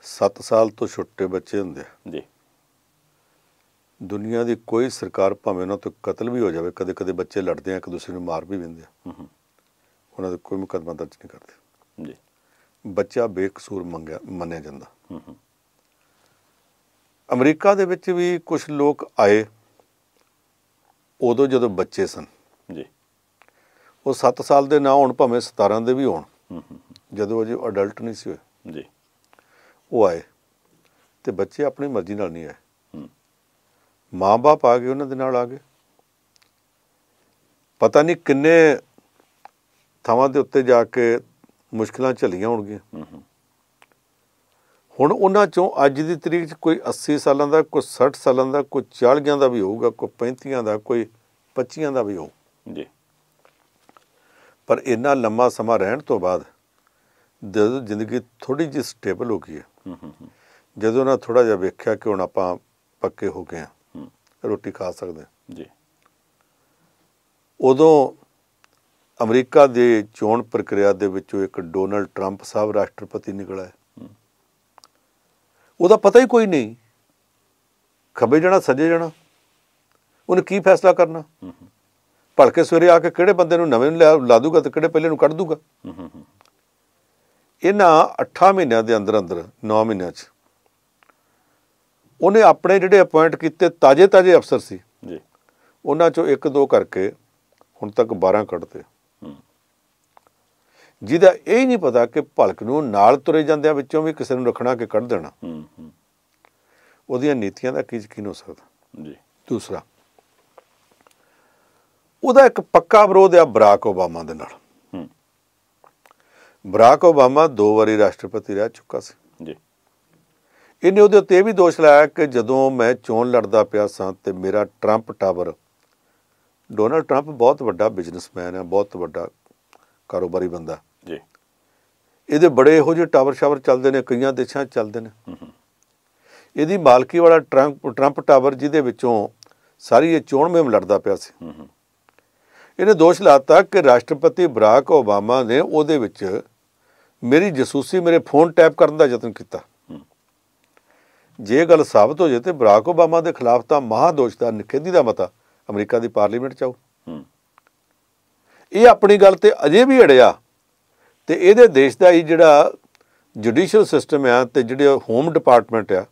S3: 7 ਸਾਲ ਤੋਂ ਛੋਟੇ ਬੱਚੇ ਹੁੰਦੇ ਆ
S2: ਜੀ।
S3: ਦੁਨੀਆ ਦੀ ਕੋਈ ਸਰਕਾਰ ਭਾਵੇਂ ਉਹਨਾਂ ਤੋਂ ਕਤਲ ਵੀ ਹੋ ਜਾਵੇ ਕਦੇ ਕਦੇ ਬੱਚੇ ਲੜਦੇ ਆ ਇੱਕ ਦੂਸਰੇ ਨੂੰ ਮਾਰ ਵੀ ਦਿੰਦੇ ਆ। ਉਹਨਾਂ ਦੇ ਕੋਈ ਮੁਕੱਦਮਾ ਦਰਜ ਨਹੀਂ ਕਰਦੇ।
S2: ਜੀ।
S3: ਬੱਚਾ ਬੇਕਸੂਰ ਮੰਗਿਆ ਮੰਨਿਆ ਜਾਂਦਾ। ਅਮਰੀਕਾ ਦੇ ਵਿੱਚ ਵੀ ਕੁਝ ਲੋਕ ਆਏ ਉਦੋਂ ਜਦੋਂ ਬੱਚੇ ਸਨ।
S2: ਜੀ।
S3: ਉਹ 7 ਸਾਲ ਦੇ ਨਾ ਹੋਣ ਭਾਵੇਂ 17 ਦੇ ਵੀ ਹੋਣ। ਜਦੋਂ ਅਜੇ ਅਡਲਟ ਨਹੀਂ ਸੀ ਹੋਏ।
S2: ਜੀ।
S3: ਉਹ ਆਏ ਤੇ ਬੱਚੇ ਆਪਣੀ ਮਰਜ਼ੀ ਨਾਲ ਨਹੀਂ ਆਏ। ਮਾਂ-ਬਾਪ ਆ ਗਏ ਉਹਨਾਂ ਦੇ ਨਾਲ ਆ ਗਏ। ਪਤਾ ਨਹੀਂ ਕਿੰਨੇ ਥਾਵਾਂ ਦੇ ਉੱਤੇ ਜਾ ਕੇ ਮੁਸ਼ਕਲਾਂ ਝੱਲੀਆਂ ਹੋਣਗੀਆਂ।
S2: ਹੂੰ ਹੂੰ।
S3: ਹੁਣ ਉਹਨਾਂ ਚੋਂ ਅੱਜ ਦੀ ਤਰੀਕ 'ਚ ਕੋਈ 80 ਸਾਲਾਂ ਦਾ ਕੋਈ 60 ਸਾਲਾਂ ਦਾ ਕੋਈ 40 ਦਾ ਵੀ ਹੋਊਗਾ ਕੋਈ 35 ਦਾ ਕੋਈ 25 ਦਾ ਵੀ ਹੋਊ।
S2: ਜੀ।
S3: ਪਰ ਇੰਨਾ ਲੰਮਾ ਸਮਾਂ ਰਹਿਣ ਤੋਂ ਬਾਅਦ ਜਦੋਂ ਜ਼ਿੰਦਗੀ ਥੋੜੀ ਜਿਹੀ ਸਟੇਬਲ ਹੋ ਗਈ ਹੈ
S2: ਹੂੰ ਹੂੰ ਹੂੰ।
S3: ਜਦੋਂ ਨਾ ਥੋੜਾ ਜਿਹਾ ਵੇਖਿਆ ਕਿ ਹੁਣ ਆਪਾਂ ਪੱਕੇ ਹੋ ਗਏ ਹਾਂ
S2: ਹੂੰ
S3: ਰੋਟੀ ਖਾ ਸਕਦੇ
S2: ਜੀ।
S3: ਉਦੋਂ ਅਮਰੀਕਾ ਦੇ ਚੋਣ ਪ੍ਰਕਿਰਿਆ ਦੇ ਵਿੱਚੋਂ ਇੱਕ ਡੋਨਲਡ ਟਰੰਪ ਸਾਹਿਬ ਰਾਸ਼ਟਰਪਤੀ ਨਿਕਲ ਆਏ।
S2: ਹੂੰ।
S3: ਉਹਦਾ ਪਤਾ ਹੀ ਕੋਈ ਨਹੀਂ। ਖੱਬੇ ਜਾਣਾ ਸੱਜੇ ਜਾਣਾ। ਉਹਨੇ ਕੀ ਫੈਸਲਾ ਕਰਨਾ? ਭਲਕੇ ਸਵੇਰੇ ਆ ਕੇ ਕਿਹੜੇ ਬੰਦੇ ਨੂੰ ਨਵੇਂ ਨੂੰ ਲਾ ਦੂਗਾ ਤੇ ਕਿਹੜੇ ਪਹਿਲੇ ਨੂੰ ਕੱਢ ਦੂਗਾ? ਇਹਨਾਂ 8 ਮਹੀਨਿਆਂ ਦੇ ਅੰਦਰ ਅੰਦਰ 9 ਮਹੀਨਿਆਂ 'ਚ ਉਹਨੇ ਆਪਣੇ ਜਿਹੜੇ ਅਪਾਇੰਟ ਕੀਤੇ ਤਾਜੇ ਤਾਜੇ ਅਫਸਰ ਸੀ।
S2: ਜੀ।
S3: ਉਹਨਾਂ 'ਚੋਂ ਇੱਕ ਦੋ ਕਰਕੇ ਹੁਣ ਤੱਕ 12 ਕੱਢਤੇ।
S2: ਹੂੰ।
S3: ਜਿਹਦਾ ਇਹ ਨਹੀਂ ਪਤਾ ਕਿ ਭਲਕ ਨੂੰ ਨਾਲ ਤੁਰੇ ਜਾਂਦਿਆਂ ਵਿੱਚੋਂ ਵੀ ਕਿਸੇ ਨੂੰ ਰੱਖਣਾ ਕਿ ਕੱਢ ਦੇਣਾ।
S2: ਹੂੰ ਹੂੰ।
S3: ਉਹਦੀਆਂ ਨੀਤੀਆਂ ਦਾ ਕੀ ਯਕੀਨ ਹੋ ਸਕਦਾ?
S2: ਜੀ।
S3: ਦੂਸਰਾ ਉਹਦਾ ਇੱਕ ਪੱਕਾ ਵਿਰੋਧ ਆ ਬਰਾਕ ਓਬਾਮਾ ਦੇ ਨਾਲ।
S2: ਹੂੰ।
S3: ਬਰਾਕ ਓਬਾਮਾ ਦੋ ਵਾਰੀ ਰਾਸ਼ਟਰਪਤੀ ਰਹਿ ਚੁੱਕਾ ਸੀ।
S2: ਜੀ।
S3: ਇਹਨੇ ਉਹਦੇ ਉੱਤੇ ਇਹ ਵੀ ਦੋਸ਼ ਲਾਇਆ ਕਿ ਜਦੋਂ ਮੈਂ ਚੋਣ ਲੜਦਾ ਪਿਆ ਸਾਂ ਤੇ ਮੇਰਾ ਟਰੰਪ ਟਾਵਰ ਡੋਨਲਡ ਟਰੰਪ ਬਹੁਤ ਵੱਡਾ ਬਿਜ਼ਨਸਮੈਨ ਹੈ ਬਹੁਤ ਵੱਡਾ ਕਾਰੋਬਾਰੀ ਬੰਦਾ।
S2: ਜੀ।
S3: ਇਹਦੇ ਬੜੇ ਇਹੋ ਜਿਹੇ ਟਾਵਰ ਸ਼ਾਵਰ ਚੱਲਦੇ ਨੇ ਕਈਆਂ ਦੇਸ਼ਾਂ 'ਚ ਚੱਲਦੇ ਨੇ। ਇਹਦੀ ਮਾਲਕੀ ਵਾਲਾ ਟਰੰਪ ਟਰੰਪ ਟਾਵਰ ਜਿਹਦੇ ਵਿੱਚੋਂ ਸਾਰੀ ਇਹ ਚੋਣ ਮੁਹਿੰਮ ਲੜਦਾ ਪਿਆ ਸੀ। ਇਹਨੇ ਦੋਸ਼ ਲਾਤਾ ਕਿ ਰਾਸ਼ਟਰਪਤੀ ਬਰਾਕ ਓਬਾਮਾ ਨੇ ਉਹਦੇ ਵਿੱਚ ਮੇਰੀ ਜਸੂਸੀ ਮੇਰੇ ਫੋਨ ਟੈਪ ਕਰਨ ਦਾ ਯਤਨ ਕੀਤਾ। ਜੇ ਗੱਲ ਸਾਬਤ ਹੋ ਜੇ ਤੇ ਬਰਾਕ ਓਬਾਮਾ ਦੇ ਖਿਲਾਫ ਤਾਂ ਮਹਾਦੋਸ਼ ਦਾ ਨਿਖੇਧੀ ਦਾ ਮਤਾ ਅਮਰੀਕਾ ਦੀ ਪਾਰਲੀਮੈਂਟ ਚ
S2: ਹੂੰ।
S3: ਇਹ ਆਪਣੀ ਗੱਲ ਤੇ ਅਜੇ ਵੀ ਅੜਿਆ ਤੇ ਇਹਦੇ ਦੇਸ਼ ਦਾ ਹੀ ਜਿਹੜਾ ਜੁਡੀਸ਼ੀਅਲ ਸਿਸਟਮ ਆ ਤੇ ਜਿਹੜੇ ਹੋਮ ਡਿਪਾਰਟਮੈਂਟ ਆ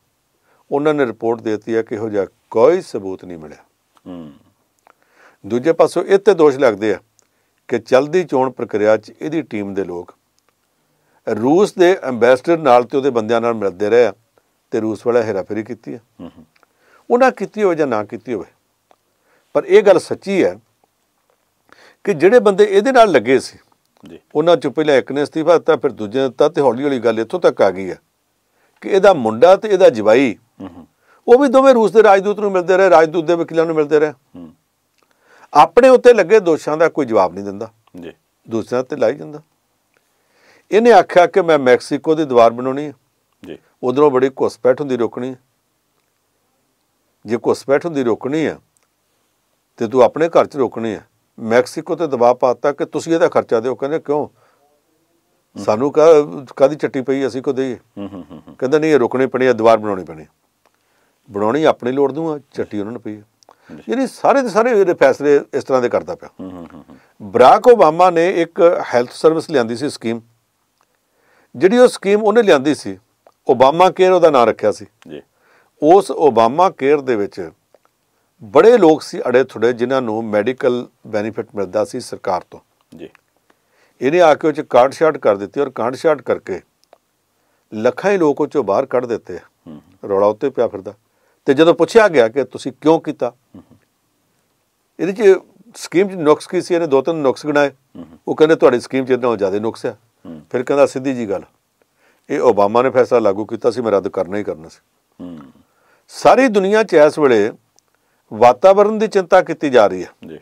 S3: ਉਹਨਾਂ ਨੇ ਰਿਪੋਰਟ ਦਿੱਤੀ ਹੈ ਕਿ ਇਹੋ ਜਿਹਾ ਕੋਈ ਸਬੂਤ ਨਹੀਂ ਮਿਲਿਆ।
S2: ਹੂੰ।
S3: ਦੂਜੇ ਪਾਸੋਂ ਇਹ ਤੇ ਦੋਸ਼ ਲੱਗਦੇ ਆ ਕਿ ਚਲਦੀ ਚੋਣ ਪ੍ਰਕਿਰਿਆ 'ਚ ਇਹਦੀ ਟੀਮ ਦੇ ਲੋਕ ਰੂਸ ਦੇ ਐਮਬੈਸਡਰ ਨਾਲ ਤੇ ਉਹਦੇ ਬੰਦਿਆਂ ਨਾਲ ਮਿਲਦੇ ਰਹੇ ਆ। ਤੇ ਰੂਸ ਵਾਲਾ ਹੇਰਾਫੇਰੀ ਕੀਤੀ
S2: ਹੂੰ
S3: ਉਹਨਾਂ ਕੀਤੀ ਹੋਵੇ ਜਾਂ ਨਾ ਕੀਤੀ ਹੋਵੇ। ਪਰ ਇਹ ਗੱਲ ਸੱਚੀ ਹੈ ਕਿ ਜਿਹੜੇ ਬੰਦੇ ਇਹਦੇ ਨਾਲ ਲੱਗੇ ਸੀ
S2: ਜੀ।
S3: ਉਹਨਾਂ ਚੋਂ ਪਹਿਲਾਂ ਇੱਕ ਨੇ ਅਸਤੀਫਾ ਦਿੱਤਾ ਫਿਰ ਦੂਜੇ ਨੇ ਦਿੱਤਾ ਤੇ ਹੌਲੀ ਹੌਲੀ ਗੱਲ ਇੱਥੋਂ ਤੱਕ ਆ ਗਈ ਹੈ ਕਿ ਇਹਦਾ ਮੁੰਡਾ ਤੇ ਇਹਦਾ ਜਵਾਈ ਉਹ ਵੀ ਦੋਵੇਂ ਰੂਸ ਦੇ ਰਾਜਦੂਤ ਨੂੰ ਮਿਲਦੇ ਰਹੇ ਰਾਜਦੂਤ ਦੇ ਵਕੀਲਾਂ ਨੂੰ ਮਿਲਦੇ ਰਹੇ। ਆਪਣੇ ਉੱਤੇ ਲੱਗੇ ਦੋਸ਼ਾਂ ਦਾ ਕੋਈ ਜਵਾਬ ਨਹੀਂ ਦਿੰਦਾ।
S2: ਜੀ।
S3: ਦੂਸਰਿਆਂ ਤੇ ਲਾਈ ਜਾਂਦਾ। ਇਹਨੇ ਆਖਿਆ ਕਿ ਮੈਂ ਮੈਕਸੀਕੋ ਦੀ ਦੀਵਾਰ ਬਣਾਉਣੀ ਹੈ।
S2: ਜੀ।
S3: ਉਧਰੋਂ ਬੜੀ ਘੁਸਪੈਠ ਹੁੰਦੀ ਰੋਕਣੀ ਜੇ ਘੁਸਪੈਠ ਹੁੰਦੀ ਰੋਕਣੀ ਹੈ ਤੇ ਤੂੰ ਆਪਣੇ ਘਰ 'ਚ ਰੋਕਣੀ ਹੈ। ਮੈਕਸੀਕੋ ਤੇ ਦਬਾਅ ਪਾਤਾ ਕਿ ਤੁਸੀਂ ਇਹਦਾ ਖਰਚਾ ਦਿਓ। ਕਹਿੰਦੇ ਕਿਉਂ? ਸਾਨੂੰ ਕਾ ਕਾਦੀ ਚੱਟੀ ਪਈ ਅਸੀਂ ਕੋ ਦੇਈਏ? ਕਹਿੰਦਾ ਨਹੀਂ ਇਹ ਰੁਕਣੀ ਪੈਣੀ ਹੈ ਦੀਵਾਰ ਬਣਾਉਣੀ ਪੈਣੀ। ਬਣਾਉਣੀ ਆਪਣੀ ਲੋੜ ਦੂੰਗਾ ਚੱਟੀ ਉਹਨਾਂ ਨੂੰ ਪਈ। ਯਾਨੀ ਸਾਰੇ ਦੇ ਸਾਰੇ ਇਹਦੇ ਫੈਸਲੇ ਇਸ ਤਰ੍ਹਾਂ ਦੇ ਕਰਦਾ ਪਿਆ। ਬਰਾਕ ਓਬਾਮਾ ਨੇ ਇੱਕ ਹੈਲਥ ਸਰਵਿਸ ਲਿਆਂਦੀ ਸੀ ਸਕੀਮ। ਜਿਹੜੀ ਉਹ ਸਕੀਮ ਉਹਨੇ ਲਿਆਂਦੀ ਸੀ ਓਬਾਮਾ ਕੇਅਰ ਉਹਦਾ ਨਾਮ ਰੱਖਿਆ ਸੀ।
S2: ਜੀ।
S3: ਉਸ ਓਬਾਮਾ ਕੇਅਰ ਦੇ ਵਿੱਚ ਬੜੇ ਲੋਕ ਸੀ ਅੜੇ ਥੁੜੇ ਜਿਨ੍ਹਾਂ ਨੂੰ ਮੈਡੀਕਲ ਬੈਨੀਫਿਟ ਮਿਲਦਾ ਸੀ ਸਰਕਾਰ ਤੋਂ।
S2: ਜੀ।
S3: ਇਹਨੇ ਆ ਕੇ ਉਹ ਚ ਕਾਰਡ ਸ਼ਾਟ ਕਰ ਦਿੱਤੀ ਔਰ ਕਾਰਡ ਸ਼ਾਟ ਕਰਕੇ ਲੱਖਾਂ ਹੀ ਲੋਕ ਉਹ ਚੋਂ ਬਾਹਰ ਕੱਢ ਦਿੱਤੇ ਰੌਲਾ ਉੱਤੇ ਪਿਆ ਫਿਰਦਾ। ਤੇ ਜਦੋਂ ਪੁੱਛਿਆ ਗਿਆ ਕਿ ਤੁਸੀਂ ਕਿਉਂ ਕੀਤਾ? ਇਹਦੇ ਚ ਸਕੀਮ ਚ ਨੁਕਸ ਕੀ ਸੀ? ਇਹਨੇ ਦੋ ਤਿੰਨ ਨੁਕਸ ਗਿਣਾਏ। ਉਹ ਕਹਿੰਦੇ ਤੁਹਾਡੀ ਸਕੀਮ ਚ ਨਾਲੋਂ ਜ਼ਿਆਦਾ ਨੁਕਸ ਆ। ਫਿਰ ਕਹਿੰਦਾ ਸਿੱਧੀ ਜੀ ਗੱਲ। ਇਹ ਓਬਾਮਾ ਨੇ ਫੈਸਲਾ ਲਾਗੂ ਕੀਤਾ ਸੀ ਮੈਂ ਰੱਦ ਕਰਨਾ ਹੀ ਕਰਨਾ ਸੀ। ਸਾਰੀ ਦੁਨੀਆ 'ਚ ਇਸ ਵੇਲੇ ਵਾਤਾਵਰਣ ਦੀ ਚਿੰਤਾ ਕੀਤੀ ਜਾ ਰਹੀ ਹੈ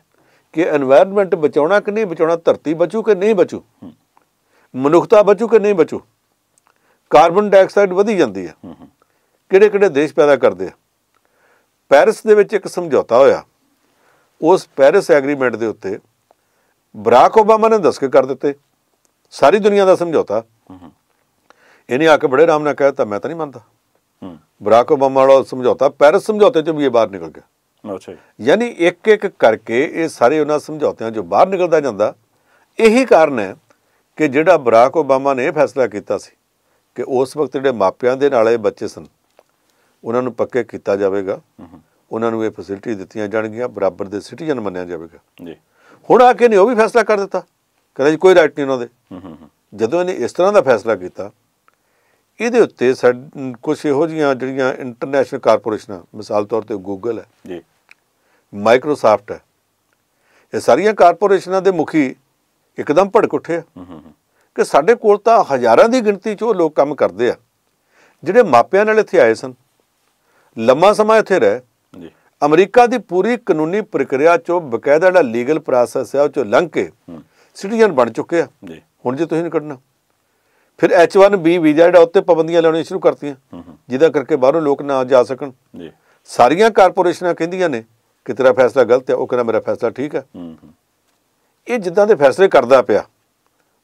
S3: ਕਿ এনवायरमेंट ਬਚਾਉਣਾ ਕਿ ਨਹੀਂ ਬਚਾਉਣਾ ਧਰਤੀ ਬਚੂ ਕਿ ਨਹੀਂ ਬਚੂ ਮਨੁੱਖਤਾ ਬਚੂ ਕਿ ਨਹੀਂ ਬਚੂ ਕਾਰਬਨ ਡਾਈਆਕਸਾਈਡ ਵਧੀ ਜਾਂਦੀ ਹੈ। ਕਿਹੜੇ ਕਿਹੜੇ ਦੇਸ਼ ਪੈਦਾ ਕਰਦੇ ਆ? ਪੈਰਿਸ ਦੇ ਵਿੱਚ ਇੱਕ ਸਮਝੌਤਾ ਹੋਇਆ। ਉਸ ਪੈਰਿਸ ਐਗਰੀਮੈਂਟ ਦੇ ਉੱਤੇ ਬਰਾਕ ਓਬਾਮਾ ਨੇ ਦੱਸ ਕੇ ਕਰ ਦਿੱਤੇ। ਸਾਰੀ ਦੁਨੀਆ ਦਾ ਸਮਝੌਤਾ। ਇਹਨੇ ਆ ਕੇ ਬੜੇ ਆਰਾਮ ਨਾਲ ਕਹਿਤਾ ਮੈਂ ਤਾਂ ਨਹੀਂ ਮੰਨਦਾ।
S2: ਹੂੰ।
S3: ਬਰਾਕ ਓਬਾਮਾ ਵਾਲਾ ਸਮਝੌਤਾ ਪੈਰਿਸ ਸਮਝੌਤੇ ਚੋਂ ਵੀ ਇਹ ਬਾਹਰ ਨਿਕਲ ਗਿਆ।
S2: ਅੱਛਾ
S3: ਯਾਨੀ ਇੱਕ ਇੱਕ ਕਰਕੇ ਇਹ ਸਾਰੇ ਉਹਨਾਂ ਸਮਝੌਤਿਆਂ ਚੋਂ ਬਾਹਰ ਨਿਕਲਦਾ ਜਾਂਦਾ। ਇਹੀ ਕਾਰਨ ਹੈ ਕਿ ਜਿਹੜਾ ਬਰਾਕ ਓਬਾਮਾ ਨੇ ਇਹ ਫੈਸਲਾ ਕੀਤਾ ਸੀ ਕਿ ਉਸ ਵਕਤ ਜਿਹੜੇ ਮਾਪਿਆਂ ਦੇ ਨਾਲ ਇਹ ਬੱਚੇ ਸਨ ਉਹਨਾਂ ਨੂੰ ਪੱਕੇ ਕੀਤਾ ਜਾਵੇਗਾ। ਉਹਨਾਂ ਨੂੰ ਇਹ ਫੈਸਿਲਿਟੀ ਦਿੱਤੀਆਂ ਜਾਣਗੀਆਂ ਬਰਾਬਰ ਦੇ ਸਿਟੀਜ਼ਨ ਮੰਨਿਆ ਜਾਵੇਗਾ।
S2: ਜੀ।
S3: ਹੁਣ ਆ ਕੇ ਨੇ ਉਹ ਵੀ ਫੈਸਲਾ ਕਰ ਦਿੱਤਾ। ਕਹਿੰਦਾ ਜੀ ਕੋਈ ਰਾਈਟ ਨਹੀਂ ਉਹਨਾਂ ਦੇ।
S2: ਹੂੰ ਹੂੰ ਹੂੰ।
S3: ਜਦੋਂ ਇਹਨੇ ਇਸ ਤਰ੍ਹਾਂ ਦਾ ਫੈਸਲਾ ਕੀਤਾ ਇਹਦੇ ਉੱਤੇ ਕੁਝ ਇਹੋ ਜੀਆਂ ਜਿਹੜੀਆਂ ਇੰਟਰਨੈਸ਼ਨਲ ਕਾਰਪੋਰੇਸ਼ਨਾਂ ਮਿਸਾਲ ਤੌਰ ਤੇ ਗੂਗਲ ਹੈ
S2: ਜੀ।
S3: ਮਾਈਕਰੋਸਾਫਟ ਹੈ ਇਹ ਸਾਰੀਆਂ ਕਾਰਪੋਰੇਸ਼ਨਾਂ ਦੇ ਮੁਖੀ ਇੱਕਦਮ ਭੜਕ ਉੱਠੇ ਕਿ ਸਾਡੇ ਕੋਲ ਤਾਂ ਹਜ਼ਾਰਾਂ ਦੀ ਗਿਣਤੀ 'ਚ ਉਹ ਲੋਕ ਕੰਮ ਕਰਦੇ ਆ ਜਿਹੜੇ ਮਾਪਿਆਂ ਨਾਲ ਇੱਥੇ ਆਏ ਸਨ ਲੰਮਾ ਸਮਾਂ ਇੱਥੇ ਰਹੇ
S2: ਜੀ।
S3: ਅਮਰੀਕਾ ਦੀ ਪੂਰੀ ਕਾਨੂੰਨੀ ਪ੍ਰਕਿਰਿਆ 'ਚੋਂ ਬਕਾਇਦਾ ਜਿਹੜਾ ਲੀਗਲ ਪ੍ਰੋਸੈਸ ਹੈ ਉਹ 'ਚੋਂ ਲੰਘ ਕੇ ਸਿਟੀਜ਼ਨ ਬਣ ਚੁੱਕੇ ਆ।
S2: ਜੀ।
S3: ਹੁਣ ਜੇ ਤੁਸੀਂ ਨਹੀਂ ਕੱਢਣਾ। ਫਿਰ H1B ਵੀਜ਼ਾ ਜਿਹੜਾ ਉੱਤੇ ਪਾਬੰਦੀਆਂ ਲਾਉਣੀਆਂ ਸ਼ੁਰੂ ਕਰਤੀਆਂ। ਜਿਹਦਾ ਕਰਕੇ ਬਾਹਰੋਂ ਲੋਕ ਨਾ ਜਾ ਸਕਣ।
S2: ਜੀ।
S3: ਸਾਰੀਆਂ ਕਾਰਪੋਰੇਸ਼ਨਾਂ ਕਹਿੰਦੀਆਂ ਨੇ ਕਿ ਤੇਰਾ ਫੈਸਲਾ ਗਲਤ ਹੈ ਉਹ ਕਹਿੰਦਾ ਮੇਰਾ ਫੈਸਲਾ ਠੀਕ ਹੈ। ਇਹ ਜਿੱਦਾਂ ਦੇ ਫੈਸਲੇ ਕਰਦਾ ਪਿਆ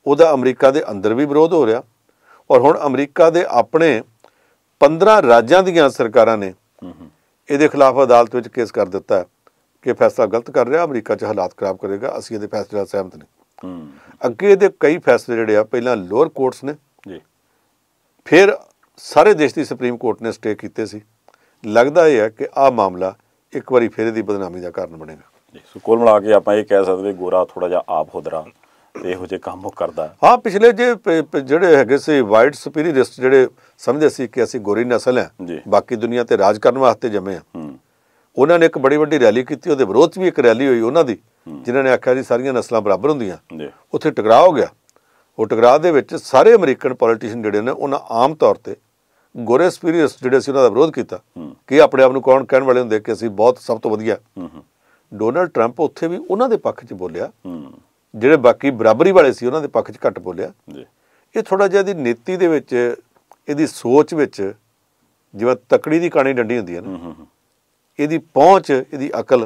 S3: ਉਹਦਾ ਅਮਰੀਕਾ ਦੇ ਅੰਦਰ ਵੀ ਵਿਰੋਧ ਹੋ ਰਿਹਾ। ਔਰ ਹੁਣ ਅਮਰੀਕਾ ਦੇ ਆਪਣੇ 15 ਰਾਜਾਂ ਦੀਆਂ ਸਰਕਾਰਾਂ ਨੇ ਇਹਦੇ ਖਿਲਾਫ ਅਦਾਲਤ ਵਿੱਚ ਕੇਸ ਕਰ ਦਿੱਤਾ ਕਿ ਫੈਸਲਾ ਗਲਤ ਕਰ ਰਿਹਾ ਅਮਰੀਕਾ 'ਚ ਹਾਲਾਤ ਖਰਾਬ ਕਰੇਗਾ ਅਸੀਂ ਇਹਦੇ ਫੈਸਲੇ ਨਾਲ ਸਹਿਮਤ ਨਹੀਂ। ਅੱਗੇ ਇਹਦੇ ਕਈ ਫੈਸਲੇ ਜਿਹੜੇ ਆ ਪਹਿਲਾਂ ਲੋਅਰ ਕੋਰਟਸ ਨੇ।
S2: ਜੀ।
S3: ਫਿਰ ਸਾਰੇ ਦੇਸ਼ ਦੀ ਸੁਪਰੀਮ ਕੋਰਟ ਨੇ ਸਟੇ ਕੀਤੇ ਸੀ। ਲੱਗਦਾ ਇਹ ਹੈ ਕਿ ਆਹ ਮਾਮਲਾ ਇੱਕ ਵਾਰੀ ਫਿਰ ਇਹਦੀ ਬਦਨਾਮੀ ਦਾ ਕਾਰਨ ਬਣੇਗਾ।
S2: ਜੀ ਸੋ ਕੁੱਲ ਮਿਲਾ ਕੇ ਆਪਾਂ ਇਹ ਕਹਿ ਸਕਦੇ ਗੋਰਾ ਥੋੜਾ ਜਿਹਾ ਆਪ ਹੁਦਰਾ ਤੇ ਇਹੋ ਜਿਹੇ ਕੰਮ ਉਹ ਕਰਦਾ। ਹੈ।
S3: ਪਿਛਲੇ ਜੇ ਜਿਹੜੇ ਹੈਗੇ ਸੀ ਵਾਈਟ ਸੁਪੀਰੀਅਰਿਸਟ ਜਿਹੜੇ ਸਮਝਦੇ ਸੀ ਕਿ ਅਸੀਂ ਗੋਰੀ ਨਸਲ। ਹੈ ਬਾਕੀ ਦੁਨੀਆ ਤੇ ਰਾਜ ਕਰਨ ਵਾਸਤੇ ਜੰਮੇ ਆ
S2: ਹੂੰ।
S3: ਉਹਨਾਂ ਨੇ ਇੱਕ ਬੜੀ ਵੱਡੀ ਰੈਲੀ ਕੀਤੀ ਉਹਦੇ ਵਿਰੋਧ 'ਚ ਵੀ ਇੱਕ ਰੈਲੀ ਹੋਈ ਉਹਨਾਂ ਦੀ ਜਿਨ੍ਹਾਂ ਨੇ ਆਖਿਆ ਜੀ ਸਾਰੀਆਂ ਨਸਲਾਂ ਬਰਾਬਰ ਹੁੰਦੀਆਂ। ਉੱਥੇ ਟਕਰਾਅ ਹੋ ਗਿਆ। ਉਹ ਟਕਰਾਅ ਦੇ ਵਿੱਚ ਸਾਰੇ ਅਮਰੀਕਨ ਪੋਲੀਟੀਸ਼ੀਅਨ ਜਿਹੜੇ ਨੇ ਉਹਨਾਂ ਆਮ ਤੌਰ ਤੇ ਗੋਰੇ ਸੁਪੀਰੀਅਰਿਸਟ ਜਿਹੜੇ ਸੀ ਉਹਨਾਂ ਦਾ ਵਿਰੋਧ ਕੀਤਾ। ਕਿ ਆਪਣੇ ਆਪ ਨੂੰ ਕੌਣ ਕਹਿਣ ਵਾਲੇ ਹੁੰਦੇ ਕਿ ਅਸੀਂ ਬਹੁਤ ਸਭ ਤੋਂ ਵਧੀਆ। ਡੋਨਲਡ ਟਰੰਪ ਉੱਥੇ ਵੀ ਉਹਨਾਂ ਦੇ ਪੱਖ 'ਚ ਬੋਲਿਆ। ਜਿਹੜੇ ਬਾਕੀ ਬਰਾਬਰੀ ਵਾਲੇ ਸੀ ਉਹਨਾਂ ਦੇ ਪੱਖ 'ਚ ਘੱਟ ਬੋਲਿਆ। ਇਹ ਥੋੜਾ ਜਿਹਾ ਇਹਦੀ ਨੀਤੀ ਦੇ ਵਿੱਚ ਇਹਦੀ ਸੋਚ ਵਿੱਚ ਜਿਵੇਂ ਤਕੜੀ ਦੀ ਕਾਣੀ ਡੰਡੀ ਹੁੰਦੀ ਹੈ ਨਾ। ਇਹਦੀ ਪਹੁੰਚ ਇਹਦੀ ਅਕਲ